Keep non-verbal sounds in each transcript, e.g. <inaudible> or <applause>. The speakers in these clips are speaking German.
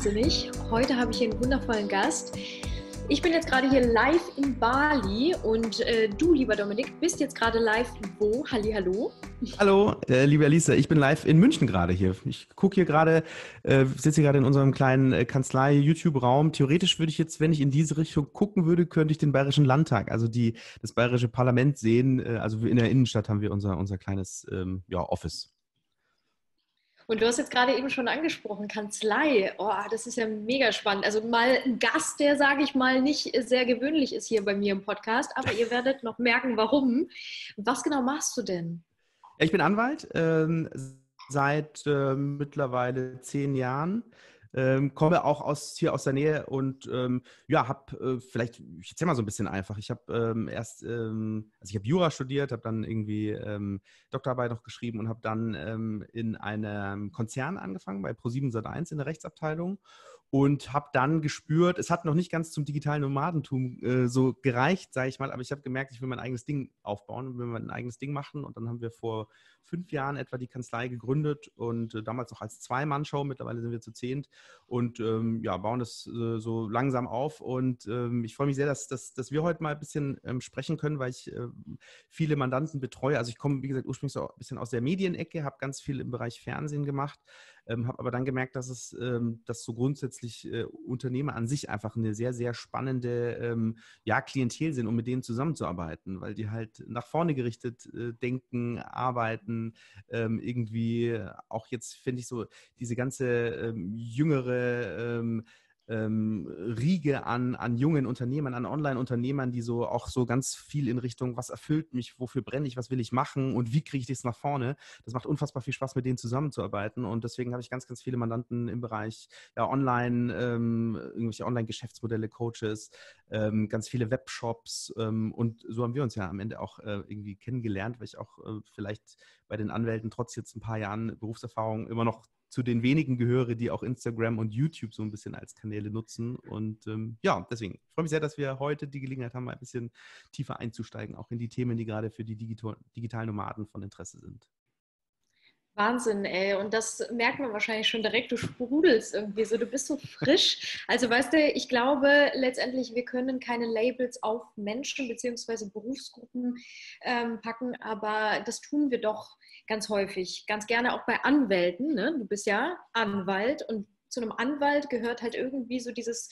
wahnsinnig. Heute habe ich hier einen wundervollen Gast. Ich bin jetzt gerade hier live in Bali und äh, du, lieber Dominik, bist jetzt gerade live wo? Halli, hallo. Hallo, äh, liebe Alice, ich bin live in München gerade hier. Ich gucke hier gerade, äh, sitze hier gerade in unserem kleinen äh, Kanzlei-YouTube-Raum. Theoretisch würde ich jetzt, wenn ich in diese Richtung gucken würde, könnte ich den Bayerischen Landtag, also die, das Bayerische Parlament sehen. Äh, also in der Innenstadt haben wir unser, unser kleines ähm, ja, Office. Und du hast jetzt gerade eben schon angesprochen, Kanzlei. Oh, das ist ja mega spannend. Also mal ein Gast, der, sage ich mal, nicht sehr gewöhnlich ist hier bei mir im Podcast, aber ihr werdet noch merken, warum. Was genau machst du denn? Ich bin Anwalt ähm, seit äh, mittlerweile zehn Jahren. Ähm, komme auch aus hier aus der Nähe und ähm, ja, habe äh, vielleicht, ich erzähle mal so ein bisschen einfach. Ich habe ähm, erst, ähm, also ich habe Jura studiert, habe dann irgendwie ähm, Doktorarbeit noch geschrieben und habe dann ähm, in einem Konzern angefangen, bei Pro7 Sat1 in der Rechtsabteilung und habe dann gespürt, es hat noch nicht ganz zum digitalen Nomadentum äh, so gereicht, sage ich mal, aber ich habe gemerkt, ich will mein eigenes Ding aufbauen, will mein eigenes Ding machen. Und dann haben wir vor fünf Jahren etwa die Kanzlei gegründet und äh, damals noch als Zwei-Mann-Show, mittlerweile sind wir zu zehnt und ähm, ja, bauen das äh, so langsam auf. Und ähm, ich freue mich sehr, dass, dass, dass wir heute mal ein bisschen ähm, sprechen können, weil ich äh, viele Mandanten betreue, also ich komme, wie gesagt, ursprünglich so ein bisschen aus der Medienecke, habe ganz viel im Bereich Fernsehen gemacht, ähm, habe aber dann gemerkt, dass es, ähm, dass so grundsätzlich äh, Unternehmer an sich einfach eine sehr, sehr spannende ähm, ja, Klientel sind, um mit denen zusammenzuarbeiten, weil die halt nach vorne gerichtet äh, denken, arbeiten, ähm, irgendwie auch jetzt finde ich so diese ganze ähm, jüngere ähm, Riege an, an jungen Unternehmern, an Online-Unternehmern, die so auch so ganz viel in Richtung, was erfüllt mich, wofür brenne ich, was will ich machen und wie kriege ich das nach vorne. Das macht unfassbar viel Spaß, mit denen zusammenzuarbeiten. Und deswegen habe ich ganz, ganz viele Mandanten im Bereich ja, Online, ähm, irgendwelche Online-Geschäftsmodelle, Coaches, ähm, ganz viele Webshops. Ähm, und so haben wir uns ja am Ende auch äh, irgendwie kennengelernt, weil ich auch äh, vielleicht bei den Anwälten trotz jetzt ein paar Jahren Berufserfahrung immer noch zu den wenigen gehöre, die auch Instagram und YouTube so ein bisschen als Kanäle nutzen. Und ähm, ja, deswegen ich freue mich sehr, dass wir heute die Gelegenheit haben, ein bisschen tiefer einzusteigen, auch in die Themen, die gerade für die Digital digitalen Nomaden von Interesse sind. Wahnsinn, ey. Und das merkt man wahrscheinlich schon direkt. Du sprudelst irgendwie so. Du bist so frisch. Also, weißt du, ich glaube letztendlich, wir können keine Labels auf Menschen bzw. Berufsgruppen ähm, packen, aber das tun wir doch ganz häufig. Ganz gerne auch bei Anwälten. Ne? Du bist ja Anwalt und zu einem Anwalt gehört halt irgendwie so dieses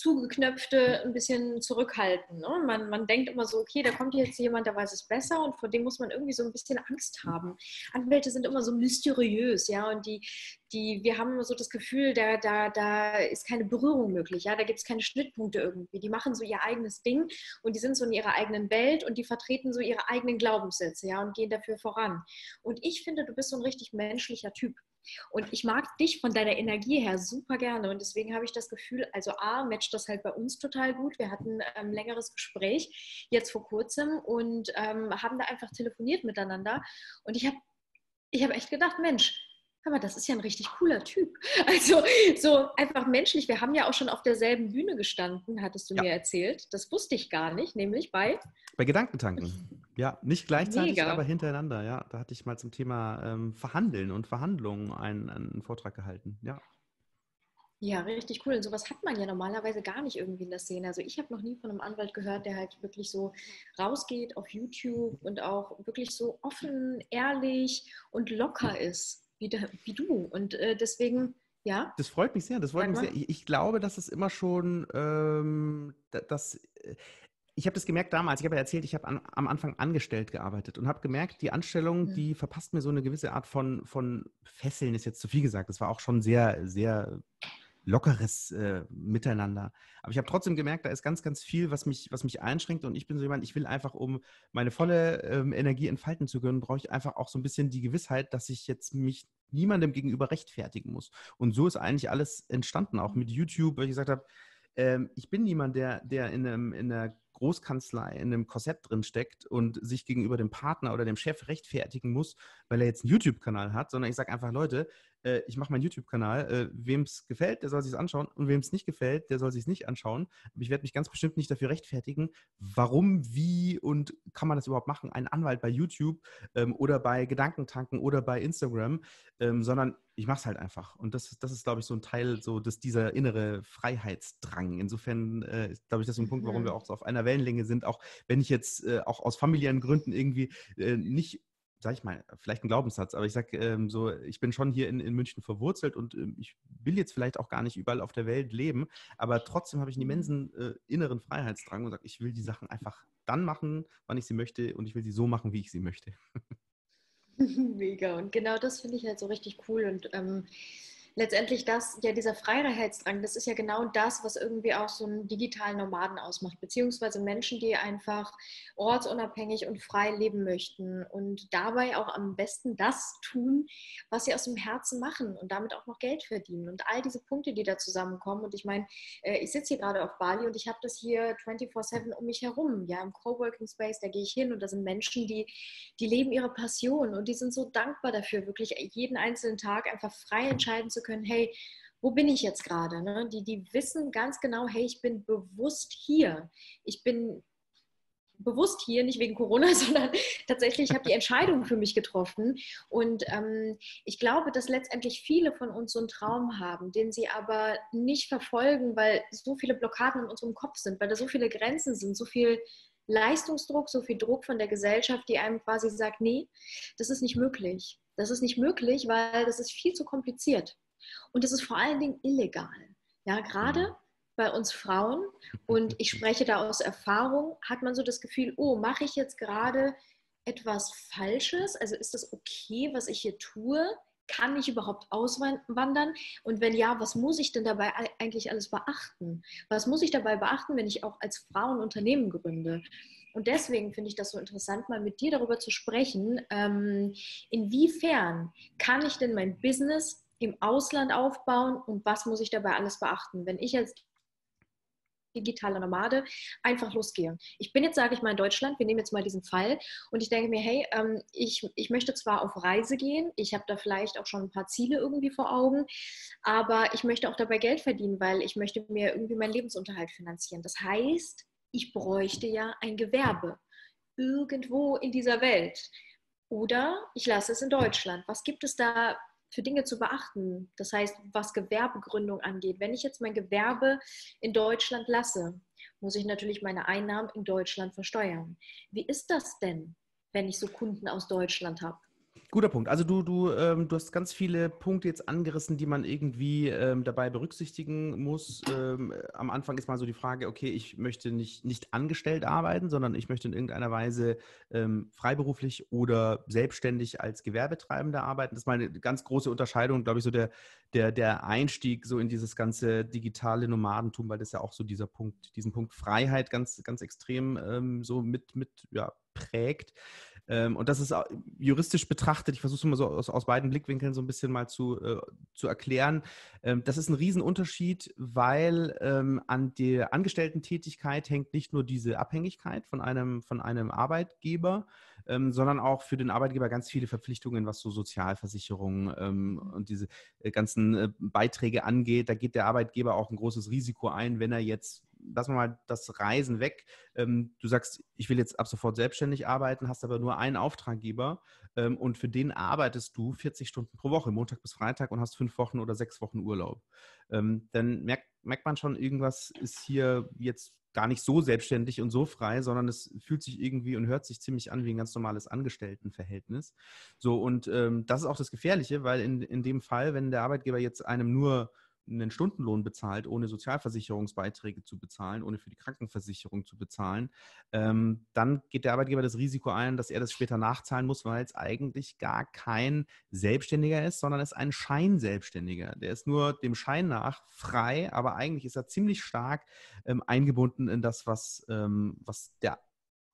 zugeknöpfte ein bisschen zurückhalten. Ne? Man, man denkt immer so, okay, da kommt jetzt jemand, der weiß es besser und vor dem muss man irgendwie so ein bisschen Angst haben. Anwälte sind immer so mysteriös, ja, und die, die, wir haben so das Gefühl, da, da, da ist keine Berührung möglich, ja, da gibt es keine Schnittpunkte irgendwie. Die machen so ihr eigenes Ding und die sind so in ihrer eigenen Welt und die vertreten so ihre eigenen Glaubenssätze, ja, und gehen dafür voran. Und ich finde, du bist so ein richtig menschlicher Typ. Und ich mag dich von deiner Energie her super gerne. Und deswegen habe ich das Gefühl, also A, matcht das halt bei uns total gut. Wir hatten ein ähm, längeres Gespräch jetzt vor kurzem und ähm, haben da einfach telefoniert miteinander. Und ich habe ich hab echt gedacht, Mensch, aber das ist ja ein richtig cooler Typ. <laughs> Also so einfach menschlich. Wir haben ja auch schon auf derselben Bühne gestanden, hattest du ja. mir erzählt. Das wusste ich gar nicht, nämlich bei bei Gedankentanken. Ja, nicht gleichzeitig, Mega. aber hintereinander. Ja, da hatte ich mal zum Thema ähm, Verhandeln und Verhandlungen einen, einen Vortrag gehalten. Ja. Ja, richtig cool. Und sowas hat man ja normalerweise gar nicht irgendwie in der Szene. Also ich habe noch nie von einem Anwalt gehört, der halt wirklich so rausgeht auf YouTube und auch wirklich so offen, ehrlich und locker ist wie, wie du. Und äh, deswegen, ja. Das freut mich sehr. Das freut mich sehr. Ich, ich, glaube, dass es immer schon, ähm, dass äh, ich habe das gemerkt damals, ich habe ja erzählt, ich habe an, am Anfang angestellt gearbeitet und habe gemerkt, die Anstellung, mhm. die verpasst mir so eine gewisse Art von, von Fesseln, ist jetzt zu viel gesagt. Das war auch schon sehr, sehr lockeres äh, Miteinander. Aber ich habe trotzdem gemerkt, da ist ganz, ganz viel, was mich, was mich einschränkt. Und ich bin so jemand, ich will einfach, um meine volle ähm, Energie entfalten zu können, brauche ich einfach auch so ein bisschen die Gewissheit, dass ich jetzt mich niemandem gegenüber rechtfertigen muss. Und so ist eigentlich alles entstanden, auch mit YouTube, weil ich gesagt habe, ähm, ich bin niemand, der, der in, einem, in einer Großkanzlei in einem Korsett drin steckt und sich gegenüber dem Partner oder dem Chef rechtfertigen muss, weil er jetzt einen YouTube-Kanal hat, sondern ich sage einfach, Leute, äh, ich mache meinen YouTube-Kanal. Äh, wem es gefällt, der soll sich anschauen. Und wem es nicht gefällt, der soll sich nicht anschauen. Aber ich werde mich ganz bestimmt nicht dafür rechtfertigen, warum, wie und kann man das überhaupt machen? Ein Anwalt bei YouTube ähm, oder bei Gedankentanken oder bei Instagram, ähm, sondern ich mache es halt einfach. Und das, das ist, glaube ich, so ein Teil, so dass dieser innere Freiheitsdrang. Insofern äh, ist, glaube ich, das so ein Punkt, warum wir mhm. auch so auf einer Wellenlänge sind, auch wenn ich jetzt äh, auch aus familiären Gründen irgendwie äh, nicht sag ich mal, vielleicht ein Glaubenssatz, aber ich sage ähm, so, ich bin schon hier in, in München verwurzelt und ähm, ich will jetzt vielleicht auch gar nicht überall auf der Welt leben, aber trotzdem habe ich einen mhm. immensen äh, inneren Freiheitsdrang und sage, ich will die Sachen einfach dann machen, wann ich sie möchte und ich will sie so machen, wie ich sie möchte. <laughs> Mega. Und genau das finde ich halt so richtig cool. Und ähm, letztendlich das, ja, dieser Freiheitsdrang, das ist ja genau das, was irgendwie auch so einen digitalen Nomaden ausmacht, beziehungsweise Menschen, die einfach ortsunabhängig und frei leben möchten und dabei auch am besten das tun, was sie aus dem Herzen machen und damit auch noch Geld verdienen. Und all diese Punkte, die da zusammenkommen. Und ich meine, äh, ich sitze hier gerade auf Bali und ich habe das hier 24-7 um mich herum. Ja, im Coworking Space, da gehe ich hin und da sind Menschen, die, die leben ihre Passion und die sind so dankbar dafür, wirklich jeden einzelnen Tag einfach frei entscheiden zu können können, hey, wo bin ich jetzt gerade? Ne? Die, die wissen ganz genau, hey, ich bin bewusst hier. Ich bin bewusst hier, nicht wegen Corona, <laughs> sondern tatsächlich, ich habe die Entscheidung für mich getroffen. Und ähm, ich glaube, dass letztendlich viele von uns so einen Traum haben, den sie aber nicht verfolgen, weil so viele Blockaden in unserem Kopf sind, weil da so viele Grenzen sind, so viel Leistungsdruck, so viel Druck von der Gesellschaft, die einem quasi sagt, nee, das ist nicht möglich. Das ist nicht möglich, weil das ist viel zu kompliziert. Und es ist vor allen Dingen illegal. Ja, gerade mhm. bei uns Frauen, und ich spreche da aus Erfahrung, hat man so das Gefühl, oh, mache ich jetzt gerade etwas Falsches? Also ist das okay, was ich hier tue? Kann ich überhaupt auswandern? Und wenn ja, was muss ich denn dabei eigentlich alles beachten? Was muss ich dabei beachten, wenn ich auch als Frau ein Unternehmen gründe? Und deswegen finde ich das so interessant, mal mit dir darüber zu sprechen, ähm, inwiefern kann ich denn mein Business im Ausland aufbauen und was muss ich dabei alles beachten? Wenn ich als digitale Nomade einfach losgehe. Ich bin jetzt, sage ich mal, in Deutschland, wir nehmen jetzt mal diesen Fall und ich denke mir, hey, ähm, ich, ich möchte zwar auf Reise gehen, ich habe da vielleicht auch schon ein paar Ziele irgendwie vor Augen, aber ich möchte auch dabei Geld verdienen, weil ich möchte mir irgendwie meinen Lebensunterhalt finanzieren. Das heißt, ich bräuchte ja ein Gewerbe irgendwo in dieser Welt. Oder ich lasse es in Deutschland. Was gibt es da für Dinge zu beachten? Das heißt, was Gewerbegründung angeht. Wenn ich jetzt mein Gewerbe in Deutschland lasse, muss ich natürlich meine Einnahmen in Deutschland versteuern. Wie ist das denn, wenn ich so Kunden aus Deutschland habe? Guter Punkt. Also du, du, ähm, du hast ganz viele Punkte jetzt angerissen, die man irgendwie ähm, dabei berücksichtigen muss. Ähm, am Anfang ist mal so die Frage, okay, ich möchte nicht, nicht angestellt arbeiten, sondern ich möchte in irgendeiner Weise ähm, freiberuflich oder selbstständig als Gewerbetreibender arbeiten. Das ist mal eine ganz große Unterscheidung, glaube ich, so der, der, der Einstieg so in dieses ganze digitale Nomadentum, weil das ja auch so dieser Punkt, diesen Punkt Freiheit ganz, ganz extrem ähm, so mit, mit ja, prägt. Ähm, und das ist juristisch betrachtet, ich versuche es immer so aus, aus, beiden Blickwinkeln so ein bisschen mal zu, äh, zu erklären. Ähm, das ist ein Riesenunterschied, weil ähm, an der Angestellten-Tätigkeit hängt nicht nur diese Abhängigkeit von einem, von einem Arbeitgeber, ähm, sondern auch für den Arbeitgeber ganz viele Verpflichtungen, was so Sozialversicherungen ähm, und diese äh, ganzen äh, Beiträge angeht. Da geht der Arbeitgeber auch ein großes Risiko ein, wenn er jetzt lassen wir mal das Reisen weg. Ähm, du sagst, ich will jetzt ab sofort selbstständig arbeiten, hast aber nur einen Auftraggeber ähm, und für den arbeitest du 40 Stunden pro Woche, Montag bis Freitag und hast fünf Wochen oder sechs Wochen Urlaub. Ähm, dann merkt, merkt man schon, irgendwas ist hier jetzt gar nicht so selbstständig und so frei, sondern es fühlt sich irgendwie und hört sich ziemlich an wie ein ganz normales Angestelltenverhältnis. So, und ähm, das ist auch das Gefährliche, weil in, in dem Fall, wenn der Arbeitgeber jetzt einem nur einen Stundenlohn bezahlt, ohne Sozialversicherungsbeiträge zu bezahlen, ohne für die Krankenversicherung zu bezahlen, ähm, dann geht der Arbeitgeber das Risiko ein, dass er das später nachzahlen muss, weil es eigentlich gar kein Selbstständiger ist, sondern es ist ein Scheinselbstständiger. Der ist nur dem Schein nach frei, aber eigentlich ist er ziemlich stark ähm, eingebunden in das, was, ähm, was der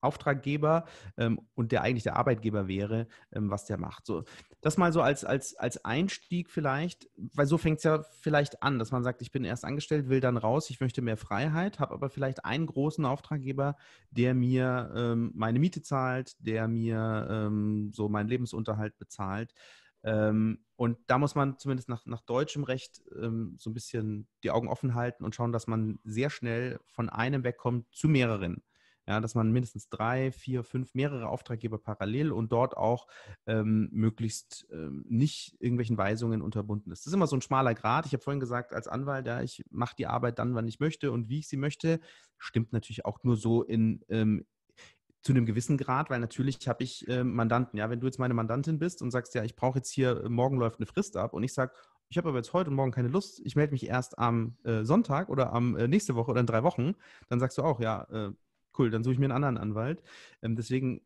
Auftraggeber ähm, und der eigentlich der Arbeitgeber wäre, ähm, was der macht. So, das mal so als, als, als Einstieg vielleicht, weil so fängt es ja vielleicht an, dass man sagt, ich bin erst angestellt, will dann raus, ich möchte mehr Freiheit, habe aber vielleicht einen großen Auftraggeber, der mir ähm, meine Miete zahlt, der mir ähm, so meinen Lebensunterhalt bezahlt. Ähm, und da muss man zumindest nach, nach deutschem Recht ähm, so ein bisschen die Augen offen halten und schauen, dass man sehr schnell von einem wegkommt zu mehreren. Ja, dass man mindestens drei, vier, fünf, mehrere Auftraggeber parallel und dort auch ähm, möglichst ähm, nicht irgendwelchen Weisungen unterbunden ist. Das ist immer so ein schmaler Grad. Ich habe vorhin gesagt, als Anwalt, ja, ich mache die Arbeit dann, wann ich möchte und wie ich sie möchte. Stimmt natürlich auch nur so in, ähm, zu einem gewissen Grad, weil natürlich habe ich äh, Mandanten. Ja, wenn du jetzt meine Mandantin bist und sagst, ja, ich brauche jetzt hier, äh, morgen läuft eine Frist ab und ich sage, ich habe aber jetzt heute und morgen keine Lust, ich melde mich erst am äh, Sonntag oder am äh, nächste Woche oder in drei Wochen, dann sagst du auch, ja, äh, cool, dann suche ich mir einen anderen Anwalt. Ähm, deswegen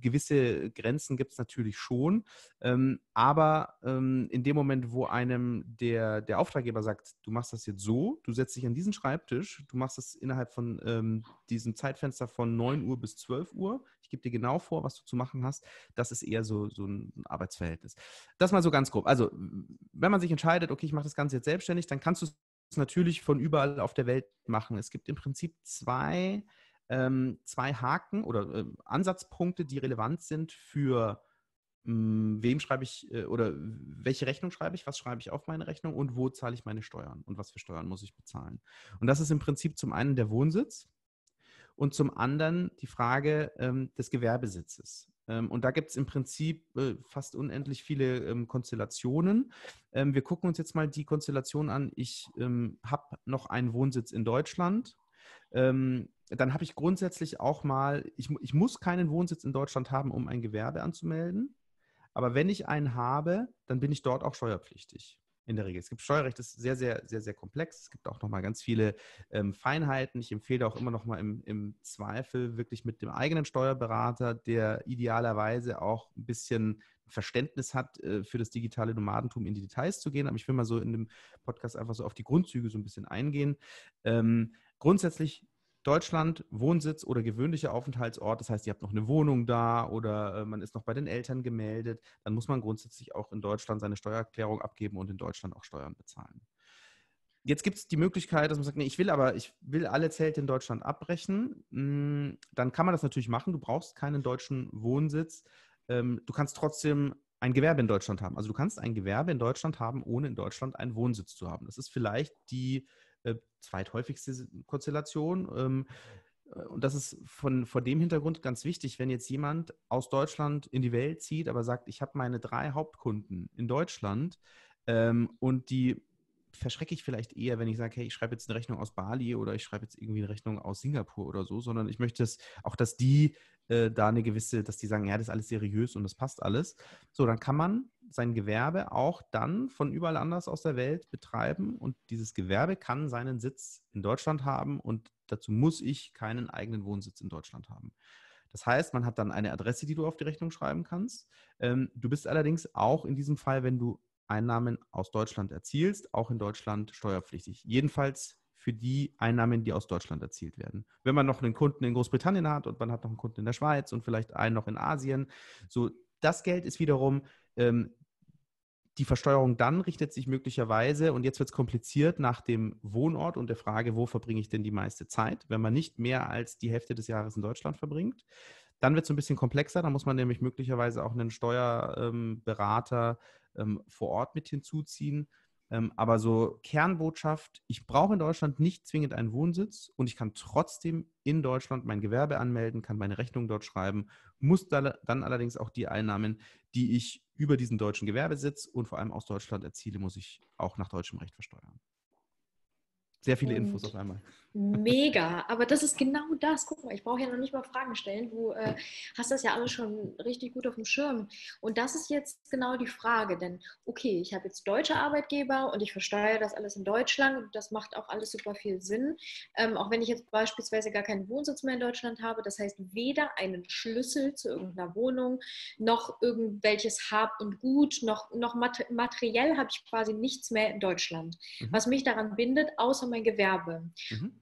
gewisse Grenzen gibt es natürlich schon. Ähm, aber ähm, in dem Moment, wo einem der, der Auftraggeber sagt, du machst das jetzt so, du setzt dich an diesen Schreibtisch, du machst das innerhalb von ähm, diesem Zeitfenster von 9 Uhr bis 12 Uhr, ich gebe dir genau vor, was du zu machen hast, das ist eher so, so ein Arbeitsverhältnis. Das mal so ganz grob. Also, wenn man sich entscheidet, okay, ich mache das Ganze jetzt selbstständig, dann kannst du es natürlich von überall auf der Welt machen. Es gibt im Prinzip zwei zwei Haken oder äh, Ansatzpunkte, die relevant sind für hm, wem schreibe ich äh, oder welche Rechnung schreibe ich, was schreibe ich auf meine Rechnung und wo zahle ich meine Steuern und was für Steuern muss ich bezahlen. Und das ist im Prinzip zum einen der Wohnsitz und zum anderen die Frage ähm, des Gewerbesitzes. Ähm, und da gibt es im Prinzip äh, fast unendlich viele ähm, Konstellationen. Ähm, wir gucken uns jetzt mal die Konstellation an. Ich ähm, habe noch einen Wohnsitz in Deutschland. Ähm, dann habe ich grundsätzlich auch mal, ich, ich muss keinen Wohnsitz in Deutschland haben, um ein Gewerbe anzumelden. Aber wenn ich einen habe, dann bin ich dort auch steuerpflichtig. In der Regel. Es gibt Steuerrecht, das ist sehr, sehr, sehr, sehr komplex. Es gibt auch nochmal ganz viele ähm, Feinheiten. Ich empfehle auch immer nochmal im, im Zweifel wirklich mit dem eigenen Steuerberater, der idealerweise auch ein bisschen Verständnis hat, äh, für das digitale Nomadentum in die Details zu gehen. Aber ich will mal so in dem Podcast einfach so auf die Grundzüge so ein bisschen eingehen. Ähm, grundsätzlich Deutschland, Wohnsitz oder gewöhnlicher Aufenthaltsort, das heißt, ihr habt noch eine Wohnung da oder äh, man ist noch bei den Eltern gemeldet, dann muss man grundsätzlich auch in Deutschland seine Steuererklärung abgeben und in Deutschland auch Steuern bezahlen. Jetzt gibt es die Möglichkeit, dass man sagt, nee, ich will aber, ich will alle Zelte in Deutschland abbrechen. Hm, dann kann man das natürlich machen. Du brauchst keinen deutschen Wohnsitz. Ähm, du kannst trotzdem ein Gewerbe in Deutschland haben. Also du kannst ein Gewerbe in Deutschland haben, ohne in Deutschland einen Wohnsitz zu haben. Das ist vielleicht die äh, zweithäufigste Konstellation. Ähm, äh, und das ist von, vor dem Hintergrund ganz wichtig, wenn jetzt jemand aus Deutschland in die Welt zieht, aber sagt, ich habe meine drei Hauptkunden in Deutschland ähm, und die verschrecke ich vielleicht eher, wenn ich sage, hey, ich schreibe jetzt eine Rechnung aus Bali oder ich schreibe jetzt irgendwie eine Rechnung aus Singapur oder so, sondern ich möchte es auch, dass die äh, da eine gewisse, dass die sagen, ja, das ist alles seriös und das passt alles. So, dann kann man sein Gewerbe auch dann von überall anders aus der Welt betreiben und dieses Gewerbe kann seinen Sitz in Deutschland haben und dazu muss ich keinen eigenen Wohnsitz in Deutschland haben. Das heißt, man hat dann eine Adresse, die du auf die Rechnung schreiben kannst. Ähm, du bist allerdings auch in diesem Fall, wenn du Einnahmen aus Deutschland erzielst, auch in Deutschland steuerpflichtig. Jedenfalls für die Einnahmen, die aus Deutschland erzielt werden. Wenn man noch einen Kunden in Großbritannien hat und man hat noch einen Kunden in der Schweiz und vielleicht einen noch in Asien, so das Geld ist wiederum ähm, die Versteuerung dann richtet sich möglicherweise, und jetzt wird es kompliziert, nach dem Wohnort und der Frage, wo verbringe ich denn die meiste Zeit, wenn man nicht mehr als die Hälfte des Jahres in Deutschland verbringt. Dann wird es ein bisschen komplexer, da muss man nämlich möglicherweise auch einen Steuerberater ähm, vor Ort mit hinzuziehen. Ähm, aber so Kernbotschaft, ich brauche in Deutschland nicht zwingend einen Wohnsitz und ich kann trotzdem in Deutschland mein Gewerbe anmelden, kann meine Rechnung dort schreiben, muss dann allerdings auch die Einnahmen, die ich über diesen deutschen Gewerbesitz und vor allem aus Deutschland erziele, muss ich auch nach deutschem Recht versteuern. Sehr viele und Infos auf einmal. Mega, aber das ist genau das. Guck mal, ich brauche ja noch nicht mal Fragen stellen. Du äh, hast das ja alles schon richtig gut auf dem Schirm. Und das ist jetzt genau die Frage, denn okay, ich habe jetzt deutsche Arbeitgeber und ich versteuere das alles in Deutschland und das macht auch alles super viel Sinn. Ähm, auch wenn ich jetzt beispielsweise gar keinen Wohnsitz mehr in Deutschland habe, das heißt weder einen Schlüssel zu irgendeiner Wohnung noch irgendwelches Hab und Gut, noch, noch materiell habe ich quasi nichts mehr in Deutschland, mhm. was mich daran bindet, außer mein Gewerbe. Mhm.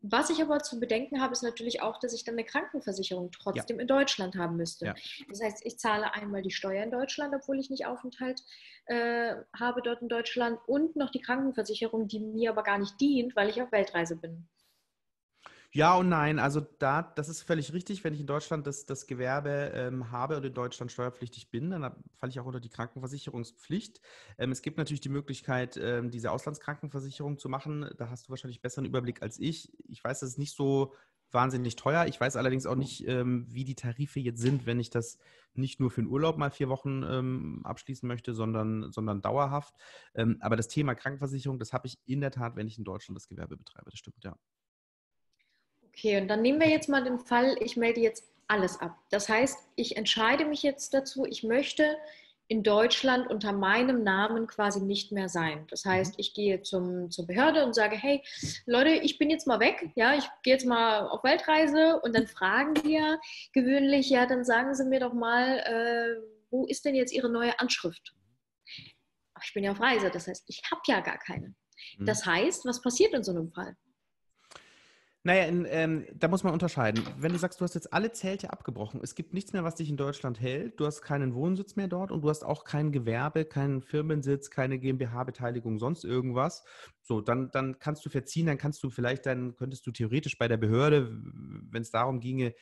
Was ich aber zu bedenken habe, ist natürlich auch, dass ich dann eine Krankenversicherung trotzdem ja. in Deutschland haben müsste. Ja. Das heißt, ich zahle einmal die Steuer in Deutschland, obwohl ich nicht Aufenthalt äh, habe dort in Deutschland und noch die Krankenversicherung, die mir aber gar nicht dient, weil ich auf Weltreise bin. Ja und nein. Also da, das ist völlig richtig. Wenn ich in Deutschland das, das Gewerbe ähm, habe und in Deutschland steuerpflichtig bin, dann falle ich auch unter die Krankenversicherungspflicht. Ähm, es gibt natürlich die Möglichkeit, ähm, diese Auslandskrankenversicherung zu machen. Da hast du wahrscheinlich besseren Überblick als ich. Ich weiß, das ist nicht so wahnsinnig teuer. Ich weiß allerdings auch nicht, ähm, wie die Tarife jetzt sind, wenn ich das nicht nur für den Urlaub mal vier Wochen ähm, abschließen möchte, sondern, sondern dauerhaft. Ähm, aber das Thema Krankenversicherung, das habe ich in der Tat, wenn ich in Deutschland das Gewerbe betreibe. Das stimmt, ja. Okay, und dann nehmen wir jetzt mal den Fall, ich melde jetzt alles ab. Das heißt, ich entscheide mich jetzt dazu, ich möchte in Deutschland unter meinem Namen quasi nicht mehr sein. Das mhm. heißt, ich gehe zum, zur Behörde und sage, hey, Leute, ich bin jetzt mal weg, ja, ich gehe jetzt mal auf Weltreise und dann fragen wir gewöhnlich, ja, dann sagen Sie mir doch mal, äh, wo ist denn jetzt Ihre neue Anschrift? Ich bin ja auf Reise, das heißt, ich habe ja gar keine. Mhm. Das heißt, was passiert in so einem Fall? Naja, in, ähm, da muss man unterscheiden. Wenn du sagst, du hast jetzt alle Zelte abgebrochen, es gibt nichts mehr, was dich in Deutschland hält, du hast keinen Wohnsitz mehr dort und du hast auch kein Gewerbe, keinen Firmensitz, keine GmbH-Beteiligung, sonst irgendwas. So, dann, dann kannst du verziehen, dann kannst du vielleicht, dann könntest du theoretisch bei der Behörde, wenn es darum ginge,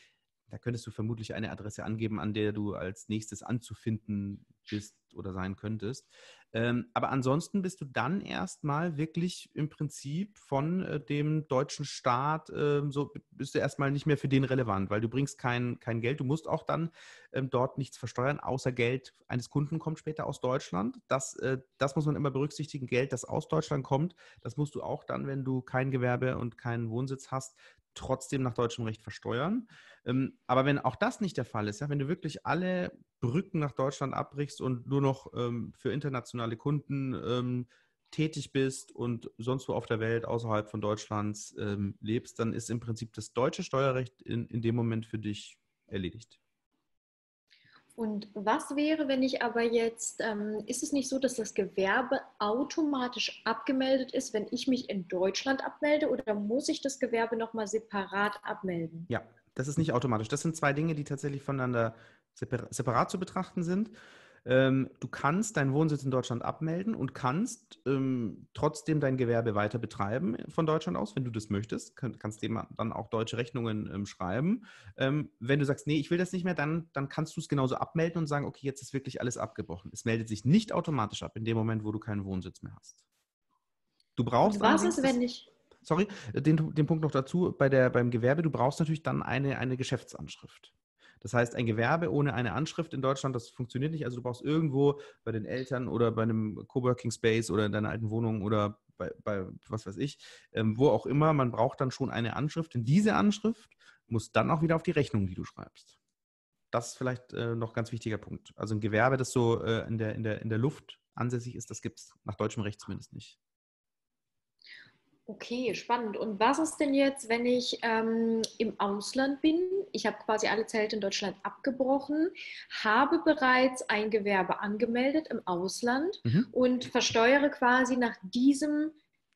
da könntest du vermutlich eine Adresse angeben, an der du als nächstes anzufinden bist oder sein könntest. Ähm, aber ansonsten bist du dann erstmal wirklich im Prinzip von äh, dem deutschen Staat, äh, so bist du erstmal nicht mehr für den relevant, weil du bringst kein, kein Geld. Du musst auch dann ähm, dort nichts versteuern, außer Geld eines Kunden kommt später aus Deutschland. Das, äh, das muss man immer berücksichtigen. Geld, das aus Deutschland kommt, das musst du auch dann, wenn du kein Gewerbe und keinen Wohnsitz hast, trotzdem nach deutschem Recht versteuern. Ähm, aber wenn auch das nicht der Fall ist, ja, wenn du wirklich alle Brücken nach Deutschland abbrichst und nur noch ähm, für internationale Kunden ähm, tätig bist und sonst wo auf der Welt außerhalb von Deutschlands lebst, dann ist im Prinzip das deutsche Steuerrecht in, in dem Moment für dich erledigt. Und was wäre, wenn ich aber jetzt, ähm, ist es nicht so, dass das Gewerbe automatisch abgemeldet ist, wenn ich mich in Deutschland abmelde oder muss ich das Gewerbe nochmal separat abmelden? Ja, das ist nicht automatisch. Das sind zwei Dinge, die tatsächlich voneinander separat zu betrachten sind. Ähm, du kannst deinen Wohnsitz in Deutschland abmelden und kannst ähm, trotzdem dein Gewerbe weiter betreiben von Deutschland aus, wenn du das möchtest. Kann, kannst dem dann auch deutsche Rechnungen ähm, schreiben. Ähm, wenn du sagst, nee, ich will das nicht mehr, dann, dann kannst du es genauso abmelden und sagen, okay, jetzt ist wirklich alles abgebrochen. Es meldet sich nicht automatisch ab in dem Moment, wo du keinen Wohnsitz mehr hast. Du brauchst. Was ist, wenn ich sorry, den, den Punkt noch dazu, bei der, beim Gewerbe, du brauchst natürlich dann eine, eine Geschäftsanschrift. Das heißt, ein Gewerbe ohne eine Anschrift in Deutschland, das funktioniert nicht. Also du brauchst irgendwo bei den Eltern oder bei einem Coworking Space oder in deiner alten Wohnung oder bei, bei was weiß ich, ähm, wo auch immer, man braucht dann schon eine Anschrift. Und diese Anschrift muss dann auch wieder auf die Rechnung, die du schreibst. Das ist vielleicht äh, noch ein ganz wichtiger Punkt. Also ein Gewerbe, das so äh, in, der, in, der, in der Luft ansässig ist, das gibt es nach deutschem Recht zumindest nicht. Okay, spannend. Und was ist denn jetzt, wenn ich ähm, im Ausland bin? Ich habe quasi alle Zelte in Deutschland abgebrochen, habe bereits ein Gewerbe angemeldet im Ausland mhm. und versteuere quasi nach diesem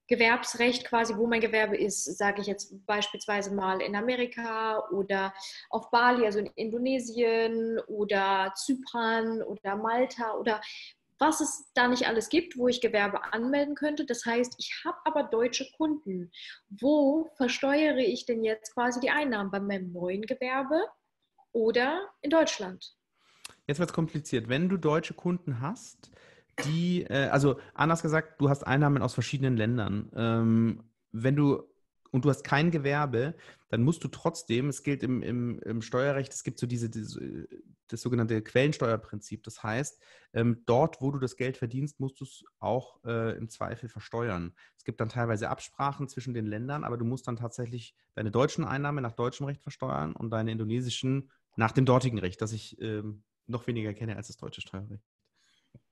Gewerbsrecht quasi, wo mein Gewerbe ist, sage ich jetzt beispielsweise mal in Amerika oder auf Bali, also in Indonesien oder Zypern oder Malta oder was es da nicht alles gibt, wo ich Gewerbe anmelden könnte. Das heißt, ich habe aber deutsche Kunden. Wo versteuere ich denn jetzt quasi die Einnahmen? Bei meinem neuen Gewerbe oder in Deutschland? Jetzt wird es kompliziert. Wenn du deutsche Kunden hast, die, äh, also anders gesagt, du hast Einnahmen aus verschiedenen Ländern. Ähm, wenn du und du hast kein Gewerbe, dann musst du trotzdem, es gilt im, im, im Steuerrecht, es gibt so diese, diese, das sogenannte Quellensteuerprinzip. Das heißt, ähm, dort, wo du das Geld verdienst, musst du es auch äh, im Zweifel versteuern. Es gibt dann teilweise Absprachen zwischen den Ländern, aber du musst dann tatsächlich deine deutschen Einnahmen nach deutschem Recht versteuern und deine indonesischen nach dem dortigen Recht, das ich ähm, noch weniger kenne als das deutsche Steuerrecht.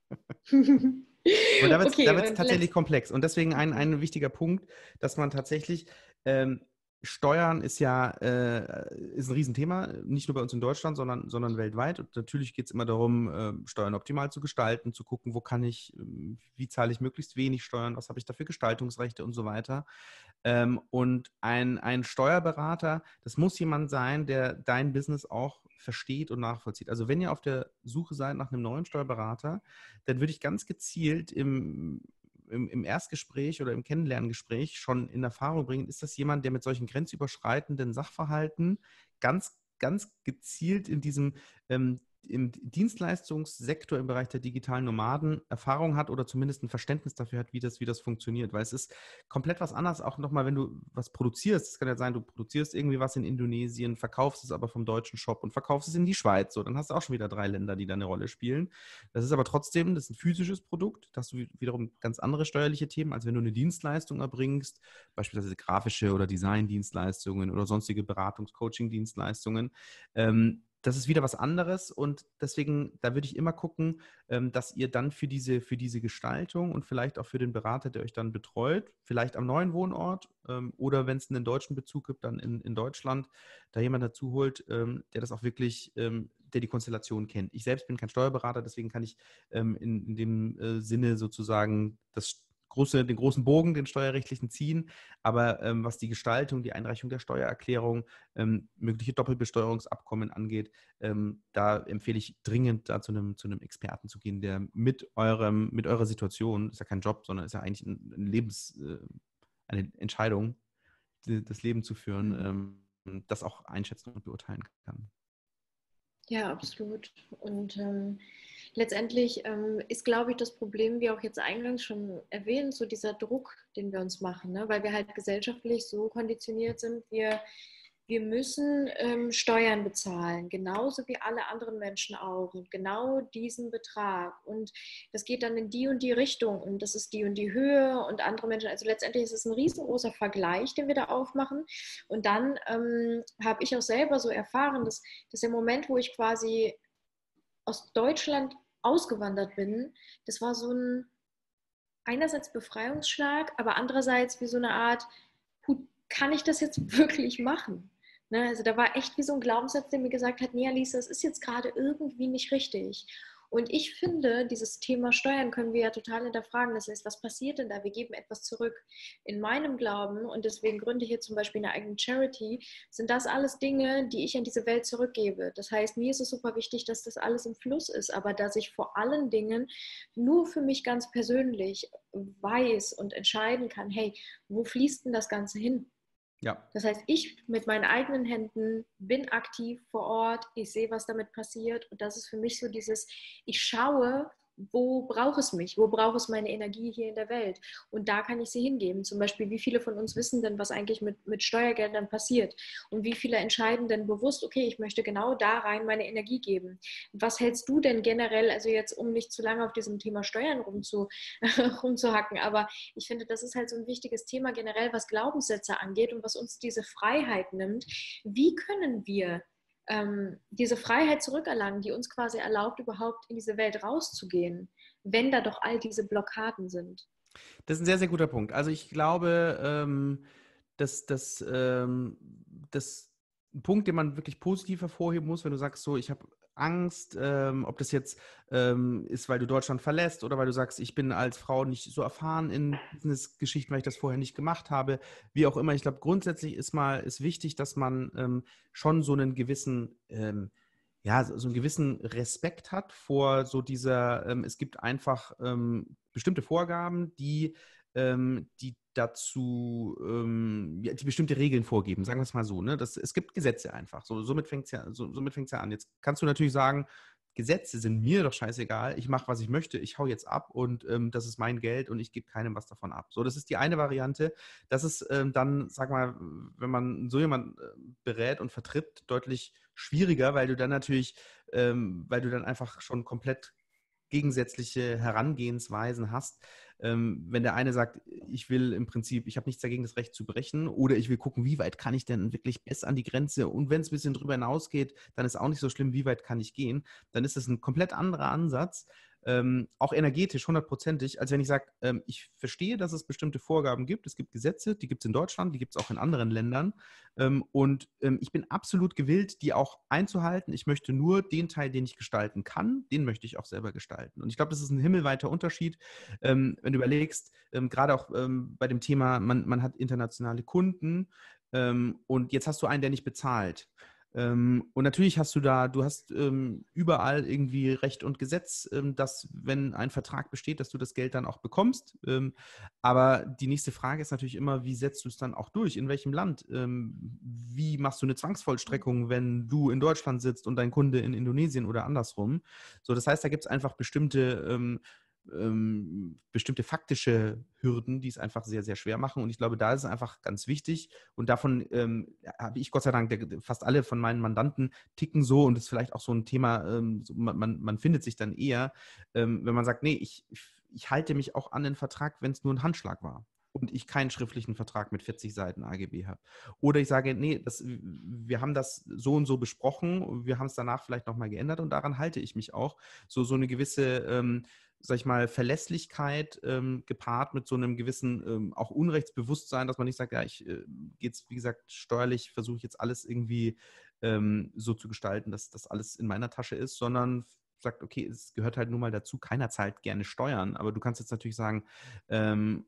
<laughs> Aber da wird es okay, tatsächlich komplex. Und deswegen ein, ein wichtiger Punkt, dass man tatsächlich ähm, Steuern ist ja äh, ist ein Riesenthema, nicht nur bei uns in Deutschland, sondern, sondern weltweit. Und natürlich geht es immer darum, äh, Steuern optimal zu gestalten, zu gucken, wo kann ich, äh, wie zahle ich möglichst wenig Steuern, was habe ich dafür Gestaltungsrechte und so weiter. Ähm, und ein, ein Steuerberater, das muss jemand sein, der dein Business auch versteht und nachvollzieht. Also wenn ihr auf der Suche seid nach einem neuen Steuerberater, dann würde ich ganz gezielt im im, im, Erstgespräch oder im Kennenlerngespräch schon in Erfahrung bringen, ist das jemand, der mit solchen grenzüberschreitenden Sachverhalten ganz, ganz gezielt in diesem ähm, im Dienstleistungssektor im Bereich der digitalen Nomaden Erfahrung hat oder zumindest ein Verständnis dafür hat, wie das, wie das funktioniert. Weil es ist komplett was anderes, auch nochmal, wenn du was produzierst. Es kann ja sein, du produzierst irgendwie was in Indonesien, verkaufst es aber vom deutschen Shop und verkaufst es in die Schweiz. So, dann hast du auch schon wieder drei Länder, die da eine Rolle spielen. Das ist aber trotzdem, das ist ein physisches Produkt. Da hast du wiederum ganz andere steuerliche Themen, als wenn du eine Dienstleistung erbringst, beispielsweise grafische oder Design-Dienstleistungen oder sonstige Beratungs-Coaching-Dienstleistungen. Ähm, das ist wieder was anderes und deswegen, da würde ich immer gucken, ähm, dass ihr dann für diese, für diese Gestaltung und vielleicht auch für den Berater, der euch dann betreut, vielleicht am neuen Wohnort ähm, oder wenn es einen deutschen Bezug gibt, dann in, in Deutschland, da jemand dazu holt, ähm, der das auch wirklich, der die Konstellation kennt. Ich selbst bin kein Steuerberater, deswegen kann ich in, in dem äh, Sinne sozusagen das große, den großen Bogen, den steuerrechtlichen ziehen. Aber ähm, was die Gestaltung, die Einreichung der Steuererklärung, ähm, mögliche Doppelbesteuerungsabkommen angeht, ähm, da empfehle ich dringend, da zu einem, zu einem Experten zu gehen, der mit eurem, mit eurer Situation, ist ja kein Job, sondern ist ja eigentlich ein, ein Lebens, äh, eine Entscheidung, die, das Leben zu führen, ähm, das auch einschätzen und beurteilen kann. Ja, absolut. Und ähm, letztendlich ähm, ist, glaube ich, das Problem, wie auch jetzt eingangs schon erwähnt, so dieser Druck, den wir uns machen, ne? weil wir halt gesellschaftlich so konditioniert sind, wir wir müssen ähm, Steuern bezahlen, genauso wie alle anderen Menschen auch und genau diesen Betrag. Und das geht dann in die und die Richtung und das ist die und die Höhe und andere Menschen. Also letztendlich ist es ein riesengroßer Vergleich, den wir da aufmachen. Und dann ähm, habe ich auch selber so erfahren, dass, dass der Moment, wo ich quasi aus Deutschland ausgewandert bin, das war so ein einerseits Befreiungsschlag, aber andererseits wie so eine Art, kann ich das jetzt <laughs> wirklich machen? Ne, also da war echt wie so ein Glaubenssatz, der mir gesagt hat, nee, Alisa, das ist jetzt gerade irgendwie nicht richtig. Und ich finde, dieses Thema Steuern können wir ja total hinterfragen. Das heißt, was passiert denn da? Wir geben etwas zurück. In meinem Glauben, und deswegen gründe ich hier zum Beispiel eine eigene Charity, sind das alles Dinge, die ich an diese Welt zurückgebe. Das heißt, mir ist es super wichtig, dass das alles im Fluss ist, aber dass ich vor allen Dingen nur für mich ganz persönlich weiß und entscheiden kann, hey, wo fließt denn das Ganze hin? Ja. Das heißt, ich mit meinen eigenen Händen bin aktiv vor Ort, ich sehe, was damit passiert und das ist für mich so dieses, ich schaue, wo braucht es mich? Wo braucht es meine Energie hier in der Welt? Und da kann ich sie hingeben. Zum Beispiel, wie viele von uns wissen denn, was eigentlich mit, mit Steuergeldern passiert? Und wie viele entscheiden denn bewusst, okay, ich möchte genau da rein meine Energie geben? Was hältst du denn generell, also jetzt, um nicht zu lange auf diesem Thema Steuern rumzu, <laughs> rumzuhacken, aber ich finde, das ist halt so ein wichtiges Thema generell, was Glaubenssätze angeht und was uns diese Freiheit nimmt. Wie können wir ähm, diese Freiheit zurückerlangen, die uns quasi erlaubt, überhaupt in diese Welt rauszugehen, wenn da doch all diese Blockaden sind. Das ist ein sehr, sehr guter Punkt. Also ich glaube, ähm, dass, dass, ähm, Punkt, den man wirklich positiv hervorheben muss, wenn du sagst, so, ich habe Angst, ähm, ob das jetzt ähm, ist, weil du Deutschland verlässt oder weil du sagst, ich bin als Frau nicht so erfahren in Business-Geschichten, weil ich das vorher nicht gemacht habe, wie auch immer. Ich glaube, grundsätzlich ist mal ist wichtig, dass man ähm, schon so einen gewissen ähm, ja, so einen gewissen Respekt hat vor so dieser, ähm, es gibt einfach ähm, bestimmte Vorgaben, die, die dazu, ähm, ja, die bestimmte Regeln vorgeben, sagen wir es mal so. Ne? Das, es gibt Gesetze einfach. So, somit fängt es ja, so, ja an. Jetzt kannst du natürlich sagen, Gesetze sind mir doch scheißegal. Ich mache, was ich möchte. Ich hau jetzt ab und ähm, das ist mein Geld und ich gebe keinem was davon ab. So, das ist die eine Variante. Das ist ähm, dann, sag mal, wenn man so jemand äh, berät und vertritt, deutlich schwieriger, weil du dann natürlich, ähm, weil du dann einfach schon komplett gegensätzliche Herangehensweisen hast. Ähm, wenn der eine sagt, ich will im Prinzip, ich habe nichts dagegen, das Recht zu brechen, oder ich will gucken, wie weit kann ich denn wirklich bis an die Grenze? Und wenn es ein bisschen drüber hinausgeht, dann ist auch nicht so schlimm, wie weit kann ich gehen, dann ist das ein komplett anderer Ansatz, ähm, auch energetisch hundertprozentig, als wenn ich sage, ähm, ich verstehe, dass es bestimmte Vorgaben gibt. Es gibt Gesetze, die gibt es in Deutschland, die gibt es auch in anderen Ländern. Ähm, und ähm, ich bin absolut gewillt, die auch einzuhalten. Ich möchte nur den Teil, den ich gestalten kann, den möchte ich auch selber gestalten. Und ich glaube, das ist ein himmelweiter Unterschied, ähm, wenn du überlegst, ähm, gerade auch bei dem Thema, man, man hat internationale Kunden und jetzt hast du einen, der nicht bezahlt. Ähm, und natürlich hast du da, du hast ähm, überall irgendwie Recht und Gesetz, ähm, dass wenn ein Vertrag besteht, dass du das Geld dann auch bekommst. Ähm, aber die nächste Frage ist natürlich immer, wie setzt du es dann auch durch? In welchem Land? Ähm, wie machst du eine Zwangsvollstreckung, wenn du in Deutschland sitzt und dein Kunde in Indonesien oder andersrum? So, das heißt, da gibt es einfach bestimmte ähm, bestimmte faktische Hürden, die es einfach sehr, sehr schwer machen. Und ich glaube, da ist es einfach ganz wichtig. Und davon ähm, habe ich Gott sei Dank, der, fast alle von meinen Mandanten ticken so und das ist vielleicht auch so ein Thema, ähm, so, man, man findet sich dann eher, ähm, wenn man sagt, nee, ich, ich halte mich auch an den Vertrag, wenn es nur ein Handschlag war und ich keinen schriftlichen Vertrag mit 40 Seiten AGB habe. Oder ich sage, nee, das, wir haben das so und so besprochen, wir haben es danach vielleicht nochmal geändert und daran halte ich mich auch. So, so eine gewisse ähm, sag ich mal, Verlässlichkeit ähm, gepaart mit so einem gewissen ähm, auch Unrechtsbewusstsein, dass man nicht sagt, ja, ich äh, jetzt, wie gesagt, steuerlich, versuche ich jetzt alles irgendwie ähm, so zu gestalten, dass das alles in meiner Tasche ist, sondern sagt, okay, es gehört halt nun mal dazu, keiner zahlt gerne Steuern, aber du kannst jetzt natürlich sagen, ähm,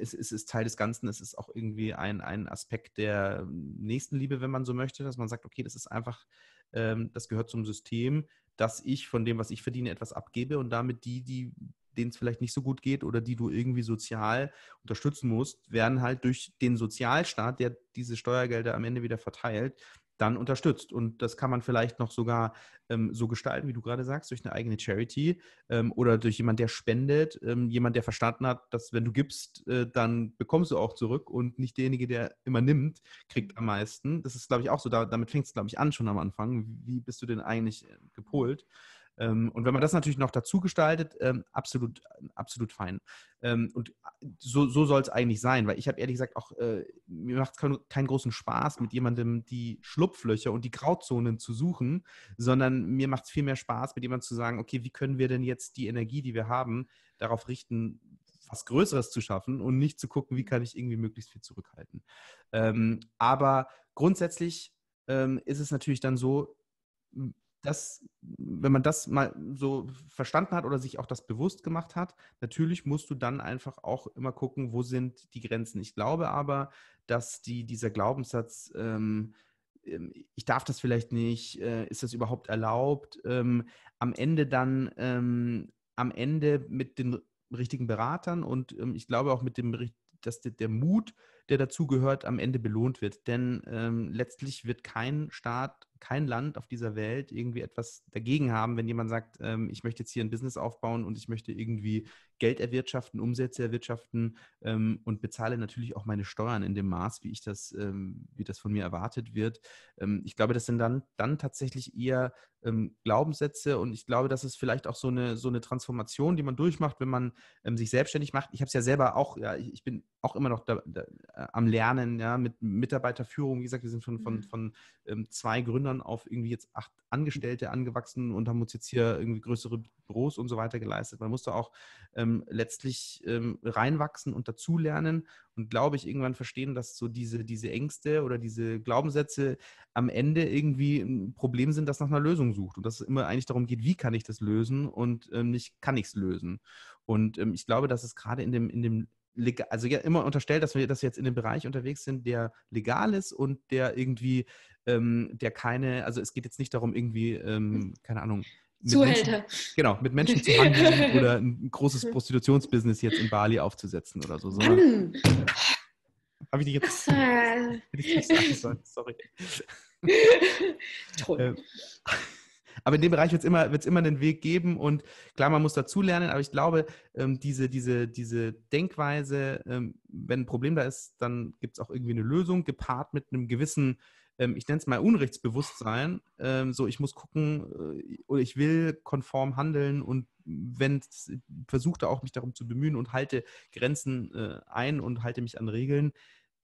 es, es, ist Teil des Ganzen, es ist auch irgendwie ein, ein Aspekt der Nächstenliebe, wenn man so möchte, dass man sagt, okay, das ist einfach, ähm, das gehört zum System, dass ich von dem, was ich verdiene, etwas abgebe und damit die, die denen es vielleicht nicht so gut geht oder die du irgendwie sozial unterstützen musst, werden halt durch den Sozialstaat, der diese Steuergelder am Ende wieder verteilt, dann unterstützt. Und das kann man vielleicht noch sogar ähm, so gestalten, wie du gerade sagst, durch eine eigene Charity ähm, oder durch jemand, der spendet, ähm, jemand, der verstanden hat, dass wenn du gibst, äh, dann bekommst du auch zurück und nicht derjenige, der immer nimmt, kriegt am meisten. Das ist, glaube ich, auch so, da, damit fängt es, glaube ich, an schon am Anfang. Wie bist du denn eigentlich äh, gepolt? Ähm, und wenn man das natürlich noch dazu gestaltet, ähm, absolut, absolut fein. Ähm, und so, so soll es eigentlich sein, weil ich habe ehrlich gesagt auch, äh, mir macht es keinen, keinen großen Spaß, mit jemandem die Schlupflöcher und die Grauzonen zu suchen, sondern mir macht es viel mehr Spaß, mit jemandem zu sagen, okay, wie können wir denn jetzt die Energie, die wir haben, darauf richten, was Größeres zu schaffen und nicht zu gucken, wie kann ich irgendwie möglichst viel zurückhalten. Aber grundsätzlich ist es natürlich dann so, das, wenn man das mal so verstanden hat oder sich auch das bewusst gemacht hat, natürlich musst du dann einfach auch immer gucken, wo sind die Grenzen. Ich glaube aber, dass die, dieser Glaubenssatz, ähm, ähm ich darf das vielleicht nicht, äh, ist das überhaupt erlaubt, ähm, am Ende dann, ähm, am Ende mit den richtigen Beratern und ähm, ich glaube auch mit dem, dass der, der Mut, der dazugehört, am Ende belohnt wird. Denn ähm, letztlich wird kein Staat kein Land auf dieser Welt irgendwie etwas dagegen haben, wenn jemand sagt, ähm, ich möchte jetzt hier ein Business aufbauen und ich möchte irgendwie Geld erwirtschaften, Umsätze erwirtschaften ähm, und bezahle natürlich auch meine Steuern in dem Maß, wie ich das, ähm, wie das von mir erwartet wird. Ähm, ich glaube, das sind dann, dann tatsächlich eher ähm, Glaubenssätze und ich glaube, das ist vielleicht auch so eine, so eine Transformation, die man durchmacht, wenn man ähm, sich selbstständig macht. Ich habe es ja selber auch, ja, ich, bin auch immer noch da, da, äh, am Lernen, ja, mit Mitarbeiterführung. Wie gesagt, wir sind von, von, mhm. von ähm, zwei Gründern auf irgendwie jetzt acht Angestellte angewachsen und haben uns jetzt hier irgendwie größere Büros und so weiter geleistet. Man musste auch ähm, letztlich ähm, reinwachsen und dazulernen und glaube ich irgendwann verstehen, dass so diese, diese Ängste oder diese Glaubenssätze am Ende irgendwie ein Problem sind, das nach einer Lösung sucht und dass es immer eigentlich darum geht, wie kann ich das lösen und ähm, nicht kann ich es lösen. Und ähm, ich glaube, dass es gerade in dem, in dem also ja immer unterstellt, dass wir das jetzt in dem Bereich unterwegs sind, der legal ist und der irgendwie, ähm, der keine, also es geht jetzt nicht darum, irgendwie, ähm, keine Ahnung, Zuhälter. Menschen, genau, mit Menschen zu handeln <laughs> oder ein großes Prostitutionsbusiness jetzt in Bali aufzusetzen oder so. Sondern, Habe ich dich jetzt. Äh... <laughs> Ich Sorry. Toll. Ähm, aber in dem Bereich wird es immer, wird's immer einen Weg geben und klar, man muss dazulernen, aber ich glaube, ähm, diese, diese, diese Denkweise, ähm, wenn ein Problem da ist, dann gibt es auch irgendwie eine Lösung, gepaart mit einem gewissen, ich nenne es mal Unrechtsbewusstsein. Ähm, so, ich muss gucken, äh, oder ich will konform handeln und wenn versuche auch mich darum zu bemühen und halte Grenzen äh, ein und halte mich an Regeln,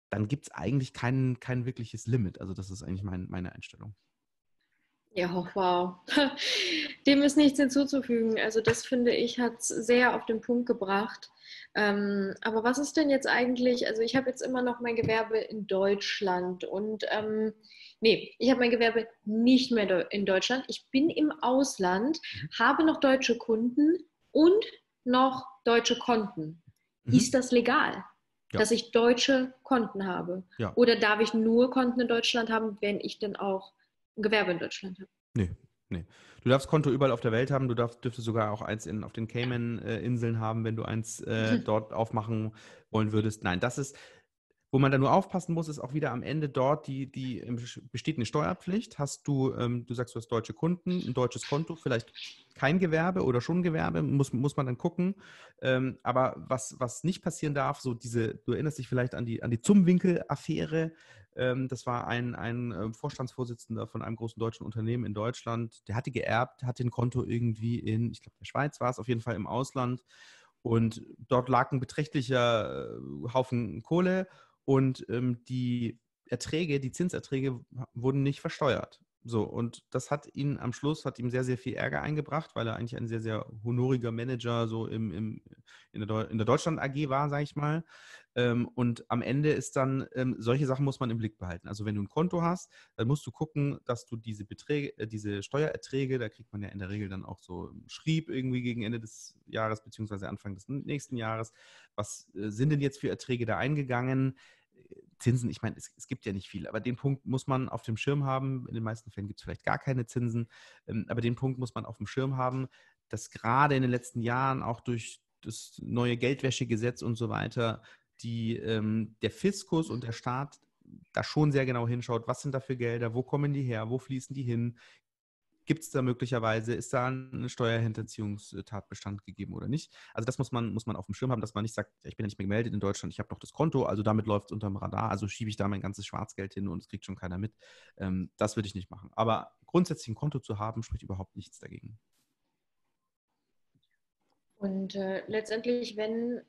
dann gibt es eigentlich kein, kein wirkliches Limit. Also das ist eigentlich mein, meine Einstellung. Ja, wow. <laughs> Dem ist nichts hinzuzufügen. Also das finde ich, hat es sehr auf den Punkt gebracht. Ähm, aber was ist denn jetzt eigentlich, also ich habe jetzt immer noch mein Gewerbe in Deutschland und ähm, nee, ich habe mein Gewerbe nicht mehr in Deutschland. Ich bin im Ausland, mhm. habe noch deutsche Kunden und noch deutsche Konten. Mhm. Ist das legal? Ja. Dass ich deutsche Konten habe? Ja. Oder darf ich nur Konten in Deutschland haben, wenn ich denn auch Gewerbe in Deutschland habe. Nee, nee. Du darfst Konto überall auf der Welt haben. Du darfst, dürftest sogar auch eins in, auf den Cayman-Inseln haben, wenn du eins äh, dort aufmachen wollen würdest. Nein, das ist, wo man da nur aufpassen muss, ist auch wieder am Ende dort die, die besteht eine Steuerpflicht. Hast du, ähm, du sagst, du hast deutsche Kunden, ein deutsches Konto, vielleicht kein Gewerbe oder schon Gewerbe, muss, muss man dann gucken. Ähm, aber was, was nicht passieren darf, so diese, du erinnerst dich vielleicht an die, an die Zumwinkel-Affäre. Ähm, das war ein, ein ähm, Vorstandsvorsitzender von einem großen deutschen Unternehmen in Deutschland. Der hatte geerbt, hatte ein Konto irgendwie in, ich glaube, der Schweiz war es, auf jeden Fall im Ausland. Und dort lag ein beträchtlicher äh, Haufen Kohle und ähm, die Erträge, die Zinserträge wurden nicht versteuert. So, und das hat ihn am Schluss, hat ihm sehr, sehr viel Ärger eingebracht, weil er eigentlich ein sehr, sehr honoriger Manager so im, im, in, der, in der Deutschland AG war, sage ich mal. Ähm, und am Ende ist dann, ähm, solche Sachen muss man im Blick behalten. Also wenn du ein Konto hast, dann musst du gucken, dass du diese Beträge, äh, diese Steuererträge, da kriegt man ja in der Regel dann auch so Schrieb irgendwie gegen Ende des Jahres beziehungsweise Anfang des nächsten Jahres. Was äh, sind denn jetzt für Erträge da eingegangen? Zinsen, ich meine, es, es, gibt ja nicht viel, aber den Punkt muss man auf dem Schirm haben. In den meisten Fällen gibt es vielleicht gar keine Zinsen, ähm, aber den Punkt muss man auf dem Schirm haben, dass gerade in den letzten Jahren auch durch das neue Geldwäschegesetz und so weiter die, ähm, der Fiskus und der Staat da schon sehr genau hinschaut, was sind da für Gelder, wo kommen die her, wo fließen die hin, Gibt es da möglicherweise, ist da ein Steuerhinterziehungstatbestand gegeben oder nicht? Also das muss man, muss man auf dem Schirm haben, dass man nicht sagt, ich bin ja nicht mehr gemeldet in Deutschland, ich habe doch das Konto, also damit läuft es unterm Radar, also schiebe ich da mein ganzes Schwarzgeld hin und es kriegt schon keiner mit. Ähm, das würde ich nicht machen. Aber grundsätzlich ein Konto zu haben, spricht überhaupt nichts dagegen. Und äh, letztendlich, wenn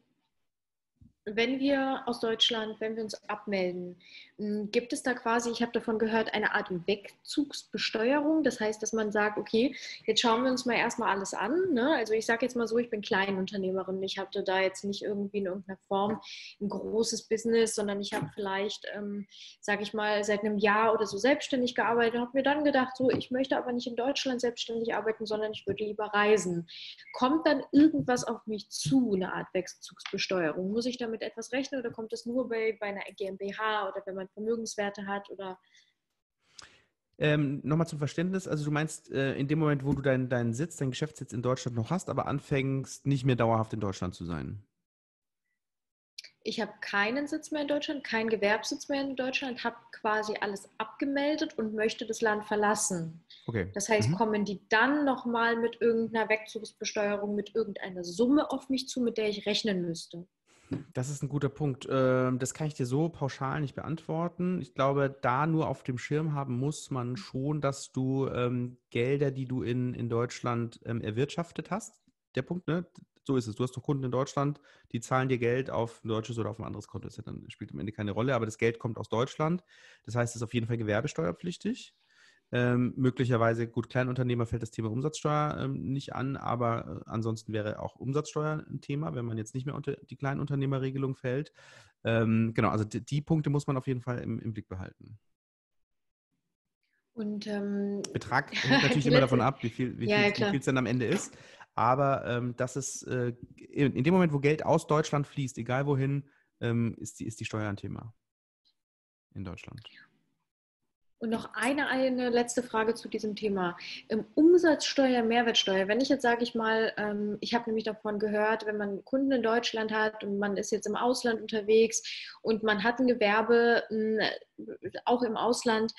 wenn wir aus Deutschland, wenn wir uns abmelden, hm, gibt es da quasi, ich habe davon gehört, eine Art Wegzugsbesteuerung. Das heißt, dass man sagt, okay, jetzt schauen wir uns mal erstmal alles an. Ne? Also ich sage jetzt mal so, ich bin Kleinunternehmerin. Ich hatte da jetzt nicht irgendwie in irgendeiner Form ein großes Business, sondern ich habe vielleicht, ähm, sage ich mal, seit einem Jahr oder so selbstständig gearbeitet, habe mir dann gedacht, so, ich möchte aber nicht in Deutschland selbstständig arbeiten, sondern ich würde lieber reisen. Kommt dann irgendwas auf mich zu, eine Art Wegzugsbesteuerung? Muss ich damit damit etwas rechnen oder kommt das nur bei, bei einer GmbH oder wenn man Vermögenswerte hat oder ähm, Nochmal zum Verständnis, also du meinst, äh, in dem Moment, wo du deinen dein Sitz, deinen Geschäftssitz in Deutschland noch hast, aber anfängst, nicht mehr dauerhaft in Deutschland zu sein? Ich habe keinen Sitz mehr in Deutschland, keinen Gewerbssitz mehr in Deutschland, habe quasi alles abgemeldet und möchte das Land verlassen. Okay. Das heißt, mhm. kommen die dann nochmal mit irgendeiner Wegzugsbesteuerung, mit irgendeiner Summe auf mich zu, mit der ich rechnen müsste? Das ist ein guter Punkt. Ähm, das kann ich dir so pauschal nicht beantworten. Ich glaube, da nur auf dem Schirm haben muss man schon, dass du ähm, Gelder, die du in, in Deutschland ähm, erwirtschaftet hast. Der Punkt, ne? So ist es. Du hast doch Kunden in Deutschland, die zahlen dir Geld auf ein deutsches oder auf ein anderes Konto. Das spielt am Ende keine Rolle, aber das Geld kommt aus Deutschland. Das heißt, es ist auf jeden Fall gewerbesteuerpflichtig. Ähm, möglicherweise, gut, Kleinunternehmer fällt das Thema Umsatzsteuer ähm, nicht an, aber äh, ansonsten wäre auch Umsatzsteuer ein Thema, wenn man jetzt nicht mehr unter die Kleinunternehmerregelung fällt. Ähm, genau, also die, die, Punkte muss man auf jeden Fall im, im Blick behalten. Und ähm, Betrag <laughs> hängt natürlich immer davon ab, wie viel wie ja, viel es dann am Ende ist. Aber ähm, das ist äh, in, in, dem Moment, wo Geld aus Deutschland fließt, egal wohin, ähm, ist, die, ist die Steuer ein Thema in Deutschland. Und noch eine, eine letzte Frage zu diesem Thema. Im Umsatzsteuer, Mehrwertsteuer, wenn ich jetzt sage ich mal, ähm, ich habe nämlich davon gehört, wenn man Kunden in Deutschland hat und man ist jetzt im Ausland unterwegs und man hat ein Gewerbe auch im Ausland,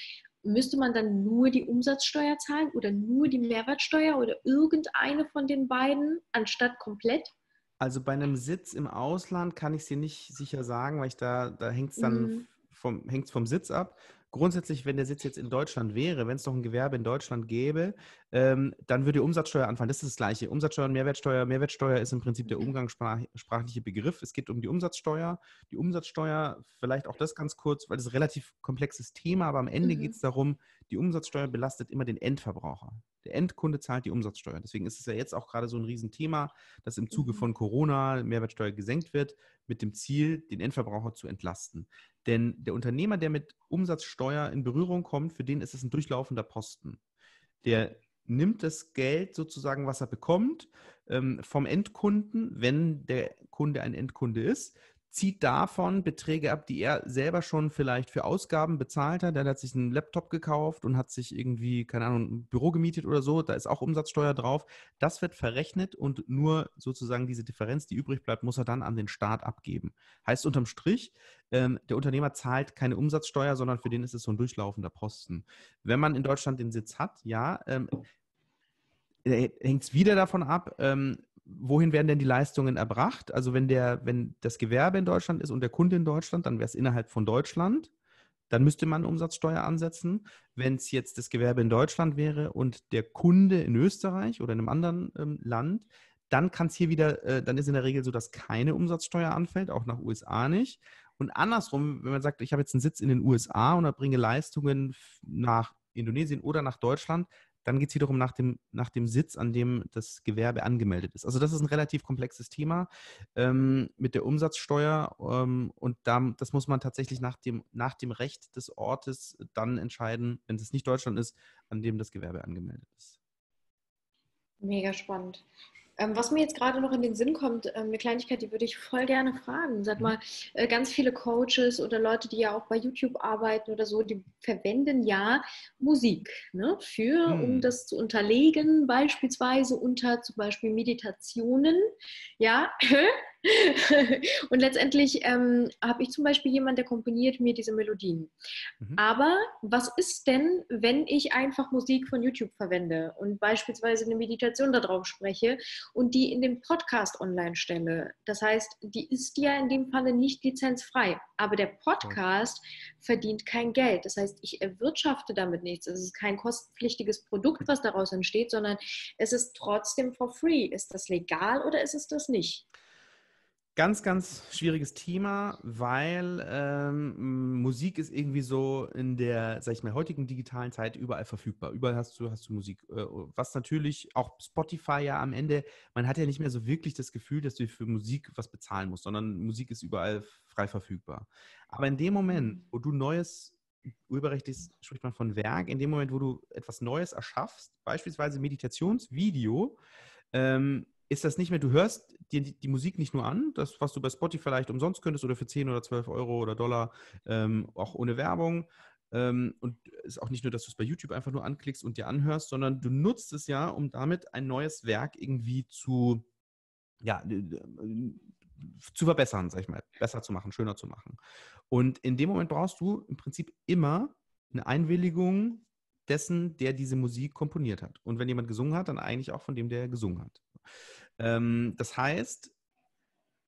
müsste man dann nur die Umsatzsteuer zahlen oder nur die Mehrwertsteuer oder irgendeine von den beiden anstatt komplett? Also bei einem Sitz im Ausland kann ich es dir nicht sicher sagen, weil ich da, da hängt es dann mhm. vom, hängt's vom Sitz ab grundsätzlich, wenn der Sitz jetzt in Deutschland wäre, wenn es noch ein Gewerbe in Deutschland gäbe, ähm, dann würde Umsatzsteuer anfallen. Das ist das Gleiche. Umsatzsteuer und Mehrwertsteuer. Mehrwertsteuer ist im Prinzip der mhm. umgangssprachliche Begriff. Es geht um die Umsatzsteuer. Die Umsatzsteuer, vielleicht auch das ganz kurz, weil das ist ein relativ komplexes Thema, aber am Ende mhm. geht es darum, die Umsatzsteuer belastet immer den Endverbraucher. Der Endkunde zahlt die Umsatzsteuer. Deswegen ist es ja jetzt auch gerade so ein Riesenthema, dass im Zuge mhm. von Corona Mehrwertsteuer gesenkt wird, mit dem Ziel, den Endverbraucher zu entlasten. Denn der Unternehmer, der mit Umsatzsteuer in Berührung kommt, für den ist es ein durchlaufender Posten. Der nimmt das Geld sozusagen, was er bekommt, ähm, vom Endkunden, wenn der Kunde ein Endkunde ist, zieht davon Beträge ab, die er selber schon vielleicht für Ausgaben bezahlt hat. Er hat sich einen Laptop gekauft und hat sich irgendwie, keine Ahnung, ein Büro gemietet oder so. Da ist auch Umsatzsteuer drauf. Das wird verrechnet und nur sozusagen diese Differenz, die übrig bleibt, muss er dann an den Staat abgeben. Heißt unterm Strich, ähm, der Unternehmer zahlt keine Umsatzsteuer, sondern für den ist es so ein durchlaufender Posten. Wenn man in Deutschland den Sitz hat, ja, ähm, hängt es wieder davon ab, ähm, wohin werden denn die Leistungen erbracht? Also wenn der, wenn das Gewerbe in Deutschland ist und der Kunde in Deutschland, dann wäre es innerhalb von Deutschland. Dann müsste man Umsatzsteuer ansetzen. Wenn es jetzt das Gewerbe in Deutschland wäre und der Kunde in Österreich oder in einem anderen ähm, Land, dann kann es hier wieder, äh, dann ist in der Regel so, dass keine Umsatzsteuer anfällt, auch nach USA nicht. Und andersrum, wenn man sagt, ich habe jetzt einen Sitz in den USA und bringe Leistungen nach Indonesien oder nach Deutschland, dann geht es wiederum nach dem, nach dem Sitz, an dem das Gewerbe angemeldet ist. Also das ist ein relativ komplexes Thema ähm, mit der Umsatzsteuer ähm, und da, das muss man tatsächlich nach dem, nach dem Recht des Ortes dann entscheiden, wenn es nicht Deutschland ist, an dem das Gewerbe angemeldet ist. Mega spannend. Ähm, was mir jetzt gerade noch in den Sinn kommt, ähm, eine Kleinigkeit, die würde ich voll gerne fragen. Sag mhm. mal, äh, ganz viele Coaches oder Leute, die ja auch bei YouTube arbeiten oder so, die verwenden ja Musik ne, für, um hm. das zu unterlegen, beispielsweise unter zum Beispiel Meditationen. Ja, <laughs> <laughs> und letztendlich ähm, habe ich zum Beispiel jemanden, der komponiert mir diese Melodien. Mhm. Aber was ist denn, wenn ich einfach Musik von YouTube verwende und beispielsweise eine Meditation darauf spreche und die in den Podcast online stelle? Das heißt, die ist ja in dem Falle nicht lizenzfrei. Aber der Podcast okay. verdient kein Geld. Das heißt, ich erwirtschafte damit nichts. Es ist kein kostenpflichtiges Produkt, was daraus entsteht, sondern es ist trotzdem for free. Ist das legal oder ist es das nicht? Ganz, ganz schwieriges Thema, weil ähm, Musik ist irgendwie so in der, sag ich mal, heutigen digitalen Zeit überall verfügbar. Überall hast du, hast du Musik. Äh, was natürlich auch Spotify ja am Ende, man hat ja nicht mehr so wirklich das Gefühl, dass du für Musik was bezahlen musst, sondern Musik ist überall frei verfügbar. Aber in dem Moment, wo du neues urheberrechtlich spricht man von Werk, in dem Moment, wo du etwas Neues erschaffst, beispielsweise Meditationsvideo, ähm, ist das nicht mehr, du hörst dir die, Musik nicht nur an, das, was du bei Spotify vielleicht umsonst könntest oder für 10 oder 12 Euro oder Dollar, ähm, auch ohne Werbung. Ähm, und es ist auch nicht nur, dass du es bei YouTube einfach nur anklickst und dir anhörst, sondern du nutzt es ja, um damit ein neues Werk irgendwie zu, ja, zu verbessern, sag ich mal, besser zu machen, schöner zu machen. Und in dem Moment brauchst du im Prinzip immer eine Einwilligung dessen, der diese Musik komponiert hat. Und wenn jemand gesungen hat, dann eigentlich auch von dem, der gesungen hat. Ähm, das heißt,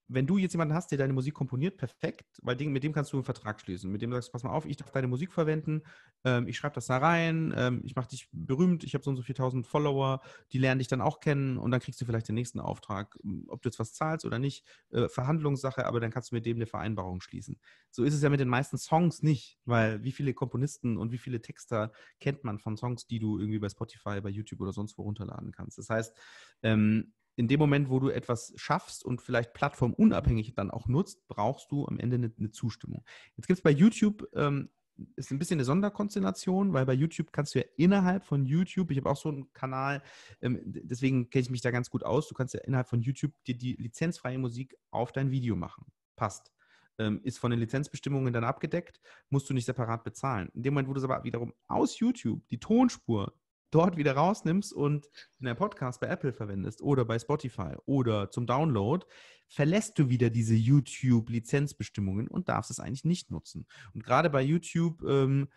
wenn du jetzt jemanden hast, der deine Musik komponiert, perfekt, weil mit dem kannst du einen Vertrag schließen. Mit dem sagst du, pass mal auf, ich darf deine Musik verwenden, ähm, ich schreibe das da rein, ähm, ich mache dich berühmt, ich habe so und so 4000 Follower, die lernen dich dann auch kennen und dann kriegst du vielleicht den nächsten Auftrag, ob du jetzt was zahlst oder nicht, äh, Verhandlungssache, aber dann kannst du mit dem eine Vereinbarung schließen. So ist es ja mit den meisten Songs nicht, weil wie viele Komponisten und wie viele Texter kennt man von Songs, die du irgendwie bei Spotify, bei YouTube oder sonst wo runterladen kannst. Das heißt, ähm, in dem Moment, wo du etwas schaffst und vielleicht plattformunabhängig dann auch nutzt, brauchst du am Ende eine, eine Zustimmung. Jetzt gibt es bei YouTube, ähm, ist ein bisschen eine Sonderkonstellation, weil bei YouTube kannst du ja innerhalb von YouTube, ich habe auch so einen Kanal, ähm, deswegen kenne ich mich da ganz gut aus, du kannst ja innerhalb von YouTube dir die lizenzfreie Musik auf dein Video machen. Passt. Ähm, ist von den Lizenzbestimmungen dann abgedeckt, musst du nicht separat bezahlen. In dem Moment, wo du es aber wiederum aus YouTube die Tonspur dort wieder rausnimmst und in der Podcast bei Apple verwendest oder bei Spotify oder zum Download, verlässt du wieder diese YouTube-Lizenzbestimmungen und darfst es eigentlich nicht nutzen. Und gerade bei YouTube, ähm,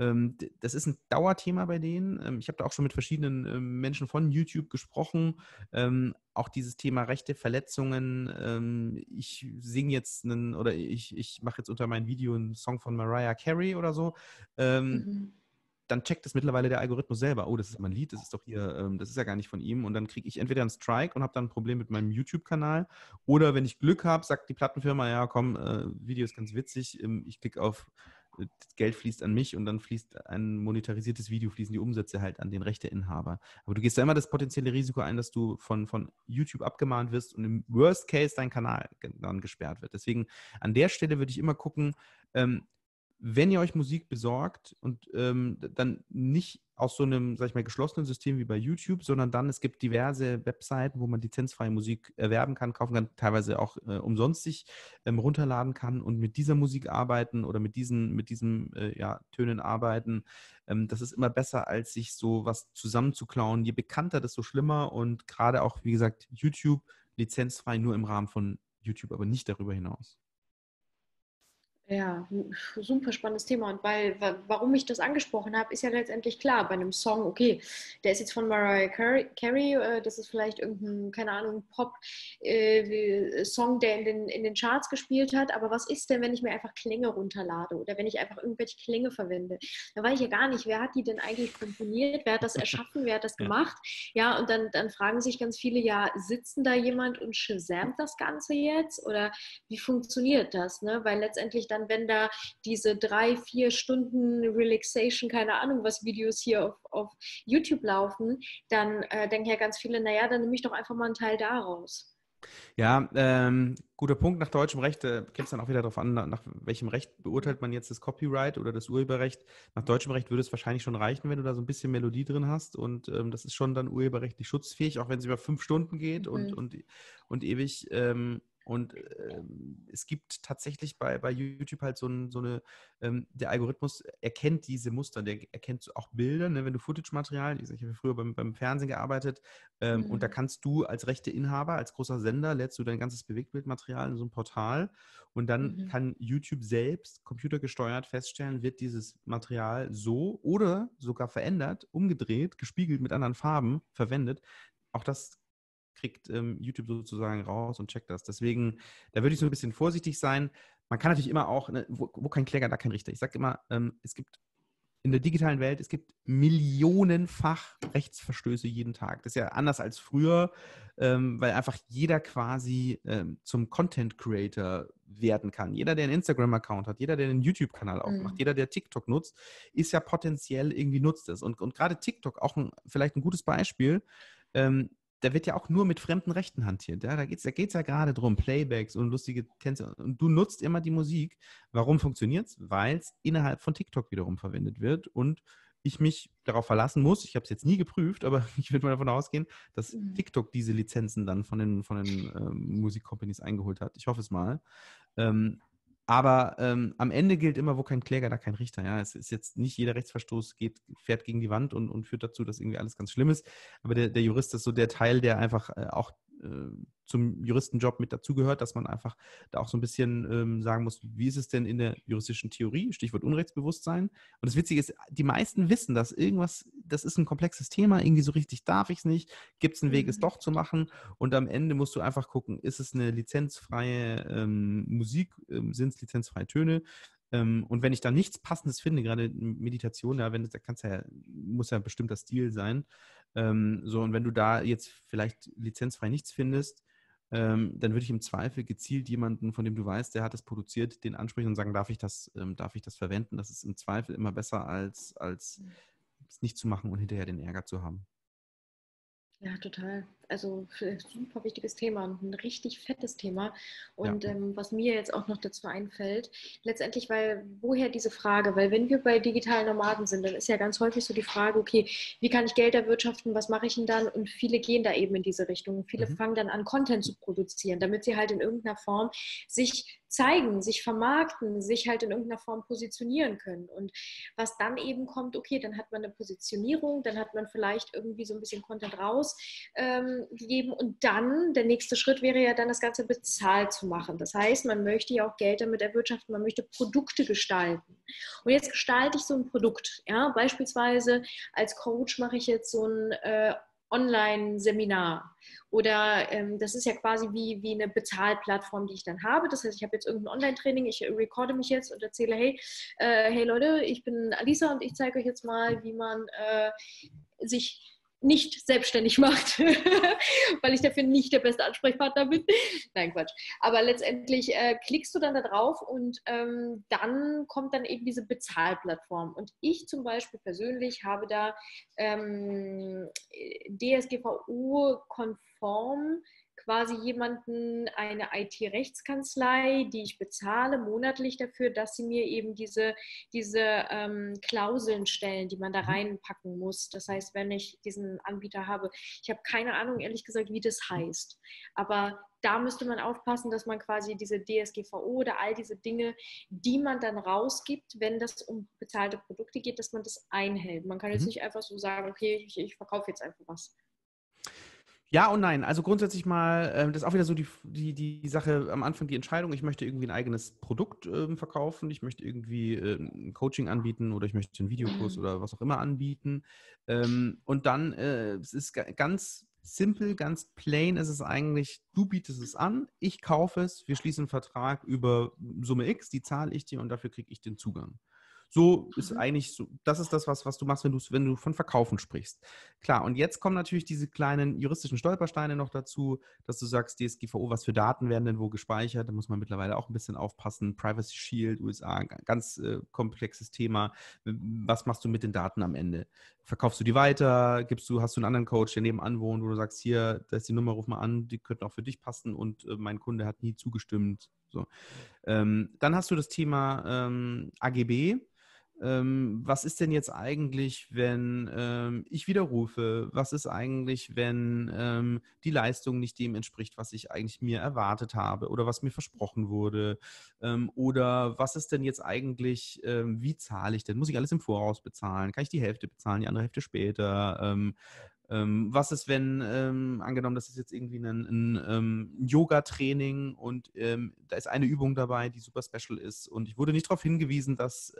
ähm, das ist ein Dauerthema bei denen. Ähm, ich habe da auch schon mit verschiedenen ähm, Menschen von YouTube gesprochen. Ähm, auch dieses Thema rechte Verletzungen. Ähm, ich singe jetzt einen oder ich, ich mache jetzt unter meinem Video einen Song von Mariah Carey oder so. Mhm dann checkt es mittlerweile der Algorithmus selber. Oh, das ist mein Lied, das ist doch hier, ähm, das ist ja gar nicht von ihm. Und dann kriege ich entweder einen Strike und habe dann ein Problem mit meinem YouTube-Kanal. Oder wenn ich Glück habe, sagt die Plattenfirma, ja, komm, äh, Video ist ganz witzig. Ähm, ich klicke auf, äh, das Geld fließt an mich und dann fließt ein monetarisiertes Video, fließen die Umsätze halt an den Rechteinhaber. Aber du gehst da immer das potenzielle Risiko ein, dass du von, von YouTube abgemahnt wirst und im Worst Case dein Kanal dann gesperrt wird. Deswegen an der Stelle würde ich immer gucken, ähm, wenn ihr euch Musik besorgt und ähm, dann nicht aus so einem, sag ich mal, geschlossenen System wie bei YouTube, sondern dann, es gibt diverse Webseiten, wo man lizenzfreie Musik erwerben kann, kaufen kann, teilweise auch äh, umsonst sich ähm, runterladen kann und mit dieser Musik arbeiten oder mit diesen, mit diesen äh, ja, Tönen arbeiten. Ähm, das ist immer besser, als sich so was zusammenzuklauen. Je bekannter, desto schlimmer und gerade auch, wie gesagt, YouTube lizenzfrei nur im Rahmen von YouTube, aber nicht darüber hinaus. Ja, super spannendes Thema. Und weil, warum ich das angesprochen habe, ist ja letztendlich klar, bei einem Song, okay, der ist jetzt von Mariah Carey, äh, das ist vielleicht irgendein, keine Ahnung, Pop-Song, äh, der in den, in den Charts gespielt hat, aber was ist denn, wenn ich mir einfach Klänge runterlade oder wenn ich einfach irgendwelche Klänge verwende? Da weiß ich ja gar nicht, wer hat die denn eigentlich komponiert, wer hat das erschaffen, wer hat das <laughs> gemacht? Ja, und dann, dann fragen sich ganz viele, ja, sitzen da jemand und shazamt das Ganze jetzt oder wie funktioniert das? Ne? Weil letztendlich dann dann, wenn da diese drei, vier Stunden Relaxation, keine Ahnung was Videos hier auf, auf YouTube laufen, dann äh, denken ja ganz viele, naja, dann nehme ich doch einfach mal einen Teil daraus. Ja, ähm, guter Punkt. Nach deutschem Recht äh, kommt es dann auch wieder darauf an, nach, nach, welchem Recht beurteilt man jetzt das Copyright oder das Urheberrecht. Nach deutschem Recht würde es wahrscheinlich schon reichen, wenn du da so ein bisschen Melodie drin hast und ähm, das ist schon dann urheberrechtlich schutzfähig, auch wenn es über fünf Stunden geht mhm. und, und, und ewig. Ähm, und ähm, es gibt tatsächlich bei, bei YouTube halt so, ein, so eine, ähm, der Algorithmus erkennt diese Muster, der erkennt auch Bilder, ne? wenn du Footage-Material, ich habe früher beim, beim Fernsehen gearbeitet, ähm, mhm. und da mhm. kannst du als Rechteinhaber, als großer Sender, lädst du dein ganzes Bewegtbildmaterial in so ein Portal und dann mhm. kann YouTube selbst computergesteuert feststellen, wird dieses Material so oder sogar verändert, umgedreht, gespiegelt mit anderen Farben verwendet. Auch das kriegt ähm, YouTube sozusagen raus und checkt das. Deswegen, da würde ich so ein bisschen vorsichtig sein. Man kann natürlich immer auch, ne, wo, wo, kein Kläger, da kein Richter. Ich sage immer, ähm, es gibt in der digitalen Welt, es gibt millionenfach Rechtsverstöße jeden Tag. Das ist ja anders als früher, ähm, weil einfach jeder quasi ähm, zum Content Creator werden kann. Jeder, der einen Instagram-Account hat, jeder, der einen YouTube-Kanal aufmacht, mhm. jeder, der TikTok nutzt, ist ja potenziell irgendwie nutzt es. Und, und gerade TikTok, auch ein, vielleicht ein gutes Beispiel, ähm, da wird ja auch nur mit fremden Rechten hantiert. Ja? Da geht es da geht's ja gerade drum, Playbacks und lustige Tänze. Und du nutzt immer die Musik. Warum funktioniert es? Weil es innerhalb von TikTok wiederum verwendet wird und ich mich darauf verlassen muss, ich habe es jetzt nie geprüft, aber <laughs> ich würde mal davon ausgehen, dass mhm. TikTok diese Lizenzen dann von den, von den ähm, Musikcompanies eingeholt hat. Ich hoffe es mal. Ähm, aber ähm, am Ende gilt immer, wo kein Kläger, da kein Richter. Ja, es ist jetzt nicht jeder Rechtsverstoß geht, fährt gegen die Wand und, und führt dazu, dass irgendwie alles ganz schlimm ist. Aber der, der Jurist ist so der Teil, der einfach äh, auch zum Juristenjob mit dazugehört, dass man einfach da auch so ein bisschen ähm, sagen muss, wie ist es denn in der juristischen Theorie, Stichwort Unrechtsbewusstsein. Und das Witzige ist, die meisten wissen, dass irgendwas, das ist ein komplexes Thema, irgendwie so richtig darf ich es nicht, gibt es einen Weg, es mhm. doch zu machen. Und am Ende musst du einfach gucken, ist es eine lizenzfreie ähm, Musik, ähm, sind es lizenzfreie Töne, ähm, und wenn ich da nichts Passendes finde, gerade Meditation, ja, wenn da kannst ja, muss ja ein bestimmter Stil sein. Ähm, so, und wenn du da jetzt vielleicht lizenzfrei nichts findest, ähm, dann würde ich im Zweifel gezielt jemanden, von dem du weißt, der hat es produziert, den ansprechen und sagen, darf ich das, ähm, darf ich das verwenden? Das ist im Zweifel immer besser, als, als mhm. es nicht zu machen und hinterher den Ärger zu haben. Ja, total. Also super wichtiges Thema und ein richtig fettes Thema. Und ja. ähm, was mir jetzt auch noch dazu einfällt, letztendlich, weil woher diese Frage? Weil wenn wir bei digitalen Nomaden sind, dann ist ja ganz häufig so die Frage, okay, wie kann ich Geld erwirtschaften, was mache ich denn dann? Und viele gehen da eben in diese Richtung. Viele mhm. fangen dann an, Content zu produzieren, damit sie halt in irgendeiner Form sich zeigen, sich vermarkten, sich halt in irgendeiner Form positionieren können. Und was dann eben kommt, okay, dann hat man eine Positionierung, dann hat man vielleicht irgendwie so ein bisschen Content rausgegeben ähm, und dann, der nächste Schritt wäre ja dann das Ganze bezahlt zu machen. Das heißt, man möchte ja auch Geld damit erwirtschaften, man möchte Produkte gestalten. Und jetzt gestalte ich so ein Produkt, ja, beispielsweise als Coach mache ich jetzt so ein äh, Online-Seminar. Oder ähm, das ist ja quasi wie, wie eine Bezahlplattform, die ich dann habe. Das heißt, ich habe jetzt irgendein Online-Training, ich recorde mich jetzt und erzähle, hey, äh, hey Leute, ich bin Alisa und ich zeige euch jetzt mal, wie man äh, sich nicht selbstständig macht, <laughs> weil ich dafür nicht der beste Ansprechpartner bin. Nein, Quatsch. Aber letztendlich äh, klickst du dann da drauf und ähm, dann kommt dann eben diese Bezahlplattform. Und ich zum Beispiel persönlich habe da ähm, DSGVO-konform quasi jemanden, eine IT-Rechtskanzlei, die ich bezahle monatlich dafür, dass sie mir eben diese, diese ähm, Klauseln stellen, die man da mhm. reinpacken muss. Das heißt, wenn ich diesen Anbieter habe, ich habe keine Ahnung, ehrlich gesagt, wie das heißt. Aber da müsste man aufpassen, dass man quasi diese DSGVO oder all diese Dinge, die man dann rausgibt, wenn das um bezahlte Produkte geht, dass man das einhält. Man kann jetzt mhm. nicht einfach so sagen, okay, ich, ich verkaufe jetzt einfach was. Ja und nein. Also grundsätzlich mal, äh, das ist auch wieder so die, die, die Sache am Anfang, die Entscheidung, ich möchte irgendwie ein eigenes Produkt äh, verkaufen, ich möchte irgendwie äh, ein Coaching anbieten oder ich möchte einen Videokurs mhm. oder was auch immer anbieten. Ähm, und dann äh, es ist ganz simpel, ganz plain ist es eigentlich, du bietest es an, ich kaufe es, wir schließen einen Vertrag über Summe X, die zahle ich dir und dafür kriege ich den Zugang. So ist mhm. eigentlich so, das ist das, was, was du machst, wenn du, wenn du von Verkaufen sprichst. Klar, und jetzt kommen natürlich diese kleinen juristischen Stolpersteine noch dazu, dass du sagst, DSGVO, was für Daten werden denn wo gespeichert? Da muss man mittlerweile auch ein bisschen aufpassen. Privacy Shield, USA, ganz äh, komplexes Thema. Was machst du mit den Daten am Ende? Verkaufst du die weiter? Gibst du, hast du einen anderen Coach, der nebenan wohnt, wo du sagst, hier, da ist die Nummer, ruf mal an, die könnte auch für dich passen und äh, mein Kunde hat nie zugestimmt. So. Ähm, dann hast du das Thema ähm, AGB ähm, was ist denn jetzt eigentlich, wenn ähm, ich widerrufe? Was ist eigentlich, wenn ähm, die Leistung nicht dem entspricht, was ich eigentlich mir erwartet habe oder was mir versprochen wurde? Ähm, oder was ist denn jetzt eigentlich, ähm, wie zahle ich denn? Muss ich alles im Voraus bezahlen? Kann ich die Hälfte bezahlen, die andere Hälfte später? Ähm, was ist, wenn, angenommen, das ist jetzt irgendwie ein, ein Yoga-Training und da ist eine Übung dabei, die super special ist und ich wurde nicht darauf hingewiesen, dass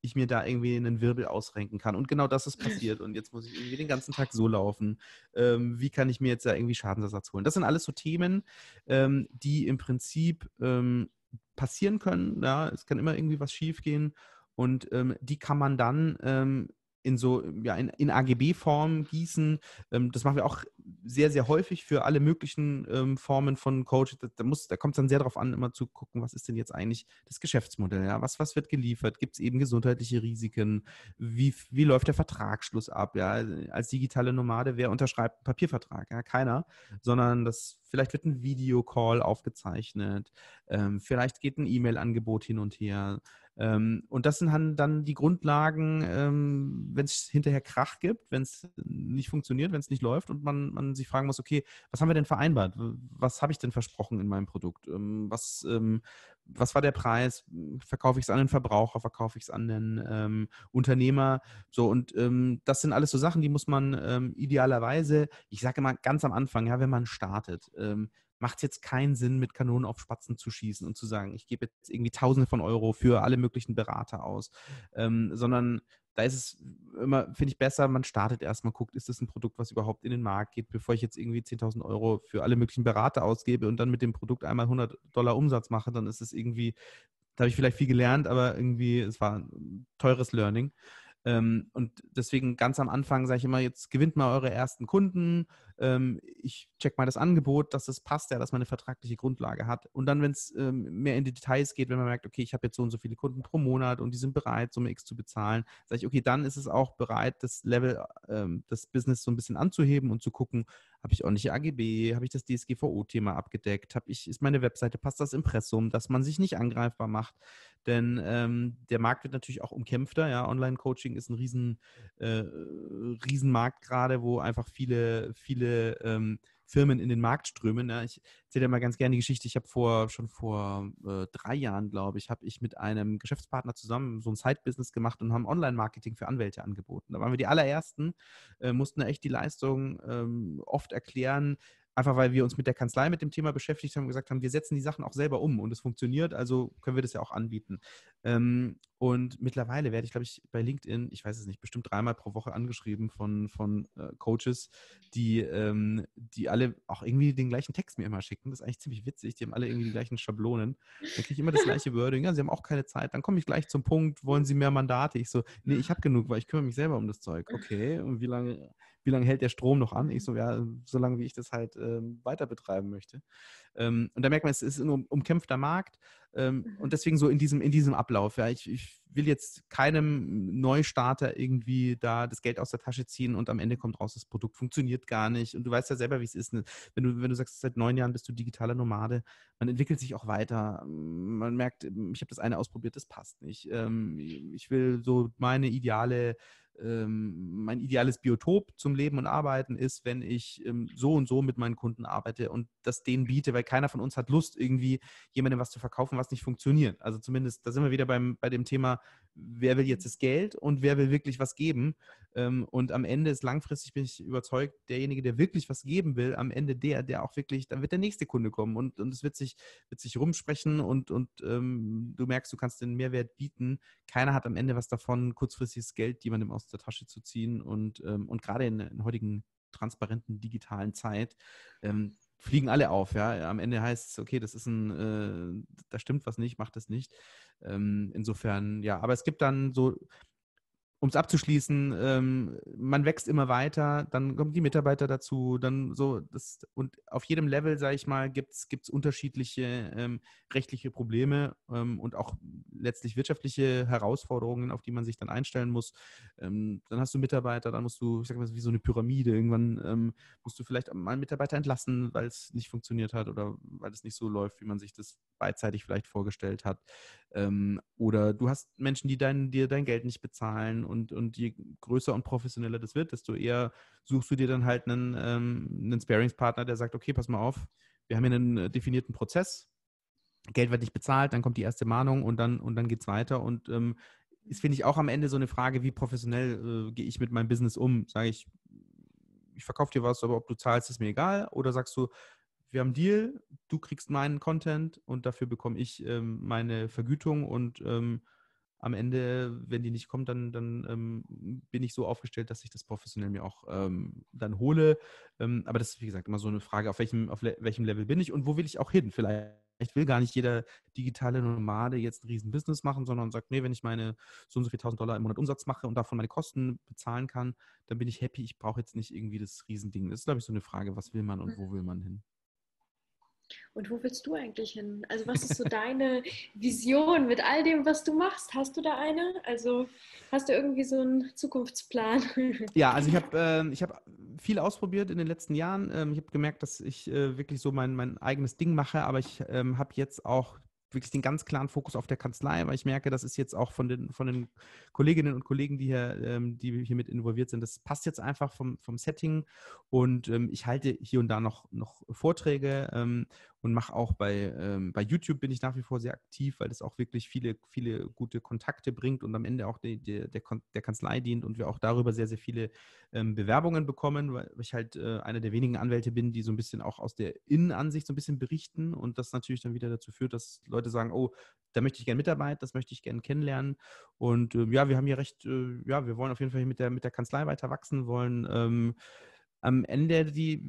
ich mir da irgendwie einen Wirbel ausrenken kann. Und genau das ist passiert. Und jetzt muss ich irgendwie den ganzen Tag so laufen. Ähm, wie kann ich mir jetzt da irgendwie Schadensersatz holen? Das sind alles so Themen, ähm, die im Prinzip ähm, passieren können. Ja, es kann immer irgendwie was schiefgehen. Und ähm, die kann man dann ähm, in so, ja, in, in AGB-Form gießen. Ähm, das machen wir auch sehr, sehr häufig für alle möglichen ähm, Formen von Coaching. Da, da, da kommt es dann sehr darauf an, immer zu gucken, was ist denn jetzt eigentlich das Geschäftsmodell? Ja? Was, was wird geliefert? Gibt es eben gesundheitliche Risiken? Wie, wie läuft der Vertragsschluss ab? Ja? Als digitale Nomade, wer unterschreibt einen Papiervertrag? Ja? Keiner, sondern das vielleicht wird ein Videocall aufgezeichnet, ähm, vielleicht geht ein E-Mail-Angebot hin und her. Ähm, und das sind dann die Grundlagen, ähm, wenn es hinterher Krach gibt, wenn es nicht funktioniert, wenn es nicht läuft und man, man sich fragen muss, okay, was haben wir denn vereinbart? Was habe ich denn versprochen in meinem Produkt? Ähm, was, was war der Preis? Verkaufe ich es an den Verbraucher? Verkaufe ich es an den ähm, Unternehmer? So, und ähm, das sind alles so Sachen, die muss man ähm, idealerweise, ich sage immer ganz am Anfang, ja, wenn man startet, macht es jetzt keinen Sinn, mit Kanonen auf Spatzen zu schießen und zu sagen, ich gebe jetzt irgendwie Tausende von Euro für alle möglichen Berater aus, ähm, sondern da ist es immer, finde ich, besser, man startet erstmal, guckt, ist das ein Produkt, was überhaupt in den Markt geht, bevor ich jetzt irgendwie 10.000 Euro für alle möglichen Berater ausgebe und dann mit dem Produkt einmal 100 Dollar Umsatz mache, dann ist es irgendwie, da habe ich vielleicht viel gelernt, aber irgendwie, es war ein teures Learning. Ähm, und deswegen ganz am Anfang sage ich immer, jetzt gewinnt mal eure ersten Kunden. Ähm, ich check mal das Angebot, dass es passt, ja, dass man eine vertragliche Grundlage hat. Und dann, wenn es ähm, mehr in die Details geht, wenn man merkt, okay, ich habe jetzt so und so viele Kunden pro Monat und die sind bereit, Summe X zu bezahlen, sage ich, okay, dann ist es auch bereit, das Level ähm, des Business so ein bisschen anzuheben und zu gucken, habe ich ordentliche AGB, habe ich das DSGVO-Thema abgedeckt, habe ich, ist meine Webseite, passt das Impressum, dass man sich nicht angreifbar macht. Denn ähm, der Markt wird natürlich auch umkämpfter. Ja, Online-Coaching ist ein riesen, äh, Riesenmarkt gerade, wo einfach viele, viele ähm, Firmen in den Markt strömen. Ja. Ich erzähle mal ganz gerne die Geschichte. Ich habe vor schon vor äh, drei Jahren, glaube ich, habe ich mit einem Geschäftspartner zusammen so ein Side-Business gemacht und haben Online-Marketing für Anwälte angeboten. Da waren wir die allerersten, äh, mussten echt die Leistung ähm, oft erklären, einfach weil wir uns mit der Kanzlei mit dem Thema beschäftigt haben und gesagt haben, wir setzen die Sachen auch selber um und es funktioniert, also können wir das ja auch anbieten. Ähm, und mittlerweile werde ich, glaube ich, bei LinkedIn, ich weiß es nicht, bestimmt dreimal pro Woche angeschrieben von, von äh, Coaches, die, ähm, die alle auch irgendwie den gleichen Text mir immer schicken. Das ist eigentlich ziemlich witzig. Die haben alle irgendwie die gleichen Schablonen. Dann kriege ich immer das gleiche Wording. Ja, sie haben auch keine Zeit. Dann komme ich gleich zum Punkt, wollen sie mehr Mandate? Ich so, nee, ich habe genug, weil ich kümmere mich selber um das Zeug. Okay, und wie lange wie lange hält der Strom noch an? Ich so, ja, so lange, wie ich das halt ähm, weiter betreiben möchte. Ähm, und da merkt man, es ist ein umkämpfter Markt. Ähm, mhm. Und deswegen so in diesem, in diesem Ablauf. Ja, ich, ich will jetzt keinem Neustarter irgendwie da das Geld aus der Tasche ziehen und am Ende kommt raus, das Produkt funktioniert gar nicht. Und du weißt ja selber, wie es ist. Ne? Wenn du, wenn du sagst, seit neun Jahren bist du digitaler Nomade, man entwickelt sich auch weiter. Man merkt, ich habe das eine ausprobiert, das passt nicht. Ähm, ich will so meine ideale ähm, mein ideales Biotop zum Leben und Arbeiten ist, wenn ich ähm, so und so mit meinen Kunden arbeite und das denen biete, weil keiner von uns hat Lust, irgendwie jemandem was zu verkaufen, was nicht funktioniert. Also zumindest, da sind wir wieder beim, bei dem Thema, wer will jetzt das Geld und wer will wirklich was geben. Ähm, und am Ende ist langfristig, bin ich überzeugt, derjenige, der wirklich was geben will, am Ende der, der auch wirklich, dann wird der nächste Kunde kommen und, und es wird sich, wird sich rumsprechen und, und du merkst, du kannst den Mehrwert bieten. Keiner hat am Ende was davon, kurzfristiges Geld jemandem aus der Tasche zu ziehen und, ähm, und gerade in, in heutigen transparenten digitalen Zeit ähm, fliegen alle auf. Ja? Am Ende heißt es, okay, das ist ein, äh, da stimmt was nicht, macht das nicht. Ähm, insofern, ja, aber es gibt dann so um es abzuschließen, ähm, man wächst immer weiter, dann kommen die Mitarbeiter dazu, dann so, das, und auf jedem Level, sage ich mal, gibt es unterschiedliche ähm, rechtliche Probleme ähm, und auch letztlich wirtschaftliche Herausforderungen, auf die man sich dann einstellen muss. Ähm, dann hast du Mitarbeiter, dann musst du, ich sage mal, wie so eine Pyramide, irgendwann ähm, musst du vielleicht mal einen Mitarbeiter entlassen, weil es nicht funktioniert hat oder weil es nicht so läuft, wie man sich das beidseitig vielleicht vorgestellt hat. Ähm, oder du hast Menschen, die dein, dir dein Geld nicht bezahlen und, und je größer und professioneller das wird, desto eher suchst du dir dann halt einen, ähm, einen Sparingspartner, der sagt, okay, pass mal auf, wir haben hier einen äh, definierten Prozess, Geld wird nicht bezahlt, dann kommt die erste Mahnung und dann, und dann geht es weiter. Und ähm, ist, finde ich, auch am Ende so eine Frage, wie professionell äh, gehe ich mit meinem Business um? Sage ich, ich verkaufe dir was, aber ob du zahlst, ist mir egal. Oder sagst du, wir haben einen Deal, du kriegst meinen Content und dafür bekomme ich ähm, meine Vergütung und ähm, am Ende, wenn die nicht kommt, dann, dann ähm, bin ich so aufgestellt, dass ich das professionell mir auch ähm, dann hole. Ähm, aber das ist, wie gesagt, immer so eine Frage, auf welchem, auf le welchem Level bin ich und wo will ich auch hin? Vielleicht will gar nicht jeder digitale Nomade jetzt ein Riesenbusiness machen, sondern sagt, nee, wenn ich meine so und so viel tausend Dollar im Monat Umsatz mache und davon meine Kosten bezahlen kann, dann bin ich happy. Ich brauche jetzt nicht irgendwie das Riesending. Das ist, glaube ich, so eine Frage, was will man und wo will man hin? Und wo willst du eigentlich hin? Also was ist so deine <laughs> Vision mit all dem, was du machst? Hast du da eine? Also hast du irgendwie so einen Zukunftsplan? <laughs> Ja, also ich habe äh, hab viel ausprobiert in den letzten Jahren. Ähm, ich habe gemerkt, dass ich äh, wirklich so mein, mein eigenes Ding mache, aber ich ähm, habe jetzt auch wirklich den ganz klaren Fokus auf der Kanzlei, weil ich merke, das ist jetzt auch von den, von den Kolleginnen und Kollegen, die hier, ähm, die hier mit involviert sind, das passt jetzt einfach vom, vom Setting. Und ähm, ich halte hier und da noch, noch Vorträge ähm, und mache auch bei, ähm, bei YouTube bin ich nach wie vor sehr aktiv, weil das auch wirklich viele, viele gute Kontakte bringt und am Ende auch die, die, der, der Kanzlei dient und wir auch darüber sehr, sehr viele ähm, Bewerbungen bekommen, weil ich halt äh, einer der wenigen Anwälte bin, die so ein bisschen auch aus der Innenansicht so ein bisschen berichten und das natürlich dann wieder dazu führt, dass Leute sagen, oh, da möchte ich gerne mitarbeiten, das möchte ich gerne kennenlernen. Und äh, ja, wir haben hier recht, äh, ja, wir wollen auf jeden Fall mit der, mit der Kanzlei weiter wachsen, wollen ähm, am Ende die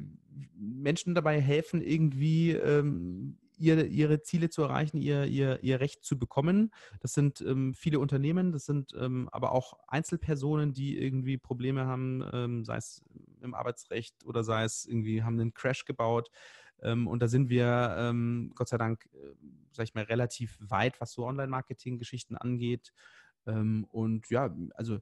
Menschen dabei helfen, irgendwie ähm, ihre, ihre Ziele zu erreichen, ihr, ihr, ihr Recht zu bekommen. Das sind ähm, viele Unternehmen, das sind ähm, aber auch Einzelpersonen, die irgendwie Probleme haben, ähm, sei es im Arbeitsrecht oder sei es irgendwie haben einen Crash gebaut. Ähm, und da sind wir ähm, Gott sei Dank, äh, sag ich mal, relativ weit, was so Online-Marketing-Geschichten angeht. Ähm, und ja, also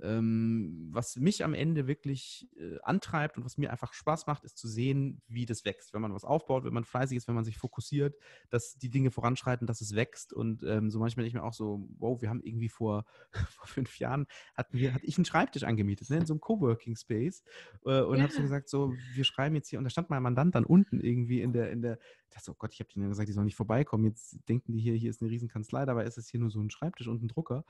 was mich am Ende wirklich äh, antreibt und was mir einfach Spaß macht, ist zu sehen, wie das wächst. Wenn man was aufbaut, wenn man fleißig ist, wenn man sich fokussiert, dass die Dinge voranschreiten, dass es wächst. Und ähm, so manchmal denke ich mir auch so, wow, wir haben irgendwie vor, <laughs> vor fünf Jahren, hatten wir, hatte ich einen Schreibtisch angemietet, ne, in so einem Coworking Space äh, und ja. habe so gesagt, so, wir schreiben jetzt hier, und da stand mein Mandant dann unten irgendwie in der, in der, ich dachte, oh Gott, ich habe denen gesagt, die sollen nicht vorbeikommen. Jetzt denken die hier, hier ist eine Riesenkanzlei, dabei ist es hier nur so ein Schreibtisch und ein Drucker.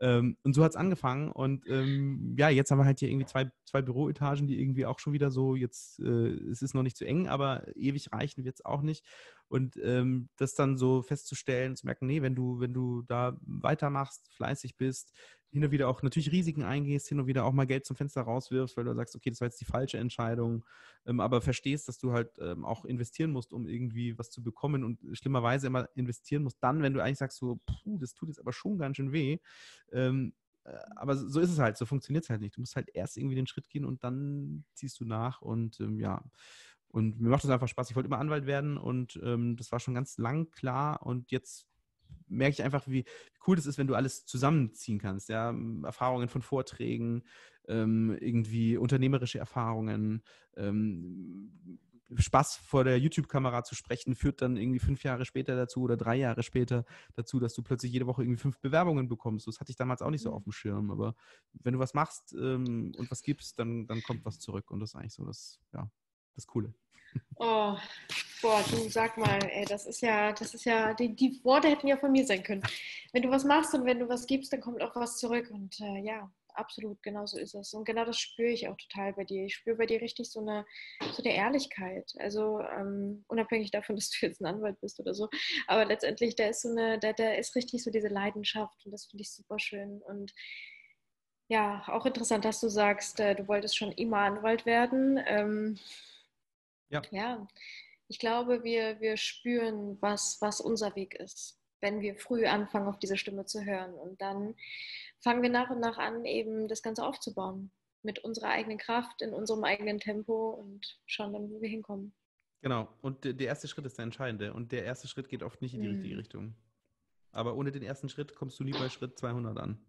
Ähm, und so hat es angefangen. Und ähm, ja, jetzt haben wir halt hier irgendwie zwei, zwei Büroetagen, die irgendwie auch schon wieder so, jetzt, äh, es ist noch nicht zu eng, aber ewig reichen wird es auch nicht. Und ähm, das dann so festzustellen, zu merken, nee, wenn du, wenn du da weitermachst, fleißig bist, hin und wieder auch natürlich Risiken eingehst, hin und wieder auch mal Geld zum Fenster rauswirfst, weil du sagst, okay, das war jetzt die falsche Entscheidung, ähm, aber verstehst, dass du halt ähm, auch investieren musst, um irgendwie was zu bekommen und schlimmerweise immer investieren musst, dann, wenn du eigentlich sagst, so, puh, das tut jetzt aber schon ganz schön weh. Ähm, äh, aber so ist es halt, so funktioniert es halt nicht. Du musst halt erst irgendwie den Schritt gehen und dann ziehst du nach und ähm, ja. Und mir macht das einfach Spaß. Ich wollte immer Anwalt werden und ähm, das war schon ganz lang klar und jetzt merke ich einfach, wie cool das ist, wenn du alles zusammenziehen kannst. Ja? Erfahrungen von Vorträgen, ähm, irgendwie unternehmerische Erfahrungen, ähm, Spaß vor der YouTube-Kamera zu sprechen, führt dann irgendwie fünf Jahre später dazu oder drei Jahre später dazu, dass du plötzlich jede Woche irgendwie fünf Bewerbungen bekommst. Das hatte ich damals auch nicht so mhm. auf dem Schirm. Aber wenn du was machst ähm, und was gibst, dann, dann kommt was zurück. Und das ist eigentlich so das, ja, das Coole. Oh, boah, du sag mal, ey, das ist ja, das ist ja, die, die Worte hätten ja von mir sein können. Wenn du was machst und wenn du was gibst, dann kommt auch was zurück. Und äh, ja, absolut, genau so ist es. Und genau das spüre ich auch total bei dir. Ich spüre bei dir richtig so eine, so eine Ehrlichkeit. Also ähm, unabhängig davon, dass du jetzt ein Anwalt bist oder so. Aber letztendlich, da ist so eine, da, da ist richtig so diese Leidenschaft und das finde ich super schön. Und ja, auch interessant, dass du sagst, äh, du wolltest schon immer Anwalt werden. Ähm, ja. ja, ich glaube, wir, wir spüren, was, was unser Weg ist, wenn wir früh anfangen, auf diese Stimme zu hören. Und dann fangen wir nach und nach an, eben das Ganze aufzubauen. Mit unserer eigenen Kraft, in unserem eigenen Tempo und schauen dann, wo wir hinkommen. Genau. Und der erste Schritt ist der entscheidende. Und der erste Schritt geht oft nicht in die mhm. richtige Richtung. Aber ohne den ersten Schritt kommst du nie bei Schritt 200 an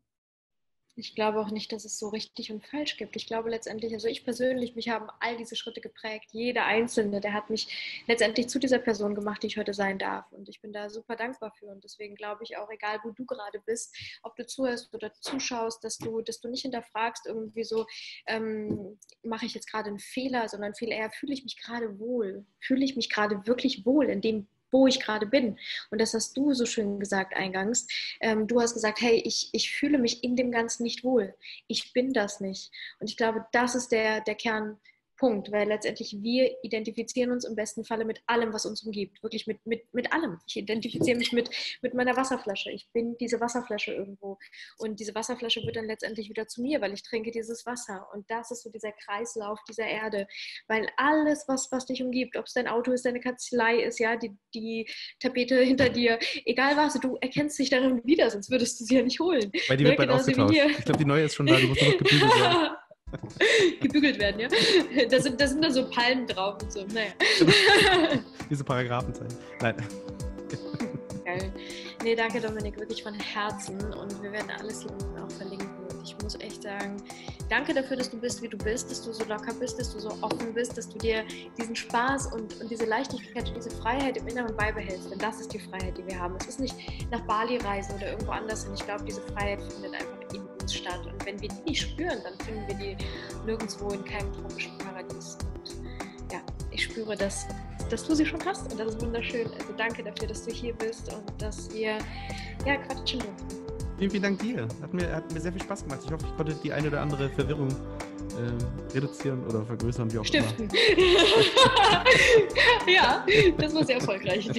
ich glaube auch nicht, dass es so richtig und falsch gibt. Ich glaube letztendlich, also ich persönlich, mich haben all diese Schritte geprägt. Jeder einzelne, der hat mich letztendlich zu dieser Person gemacht, die ich heute sein darf. Und ich bin da super dankbar für. Und deswegen glaube ich auch, egal wo du gerade bist, ob du zuhörst oder zuschaust, dass du, dass du nicht hinterfragst, irgendwie so, ähm, mache ich jetzt gerade einen Fehler, sondern viel eher, fühle ich mich gerade wohl? Fühle ich mich gerade wirklich wohl in dem wo ich gerade bin. Und das hast du so schön gesagt eingangs. Ähm, du hast gesagt, hey, ich, ich fühle mich in dem Ganzen nicht wohl. Ich bin das nicht. Und ich glaube, das ist der, der Kern Punkt, weil letztendlich wir identifizieren uns im besten Falle mit allem, was uns umgibt. Wirklich mit, mit, mit allem. Ich identifiziere mich mit, mit meiner Wasserflasche. Ich bin diese Wasserflasche irgendwo. Und diese Wasserflasche wird dann letztendlich wieder zu mir, weil ich trinke dieses Wasser. Und das ist so dieser Kreislauf dieser Erde. Weil alles, was, was dich umgibt, ob es dein Auto ist, deine Kanzlei ist, ja, die, die Tapete hinter dir, egal was, du erkennst dich darin wieder, sonst würdest du sie ja nicht holen. Weil die wird bald ausgetauscht. Ich glaube, die neue ist schon da, du musst noch gebügelt werden. <laughs> <laughs> gebügelt werden, ja. Da sind, da sind dann so Palmen drauf und so. Naja. <laughs> Diese Paragraphenzeichen. Nein. <laughs> Geil. Nee, danke Dominik, wirklich von Herzen. Und wir werden alles hier unten auch verlinken. Und ich muss echt sagen, danke dafür, dass du bist, wie du bist, dass du so locker bist, dass du so offen bist, dass du dir diesen Spaß und, und diese Leichtigkeit und diese Freiheit im Inneren beibehältst. Denn das ist die Freiheit, die wir haben. Es ist nicht nach Bali reisen oder irgendwo anders. Und ich glaube, diese Freiheit findet einfach in uns statt. Und wenn wir die nicht spüren, dann finden wir die nirgendwo in keinem tropischen Paradies. Und ja, ich spüre, dass, dass du sie schon hast und das ist wunderschön. Also danke dafür, dass du hier bist und dass wir ja, quatschen durften. Vielen, vielen Dank dir. Hat mir, hat mir sehr viel Spaß gemacht. Ich hoffe, ich konnte die eine oder andere Verwirrung äh, reduzieren oder vergrößern, wie auch Stiften. immer. <laughs> ja, das war sehr erfolgreich. <laughs>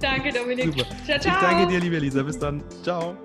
danke, Dominik. Super. Ciao, ciao. Ich danke dir, liebe Lisa. Bis dann. Ciao.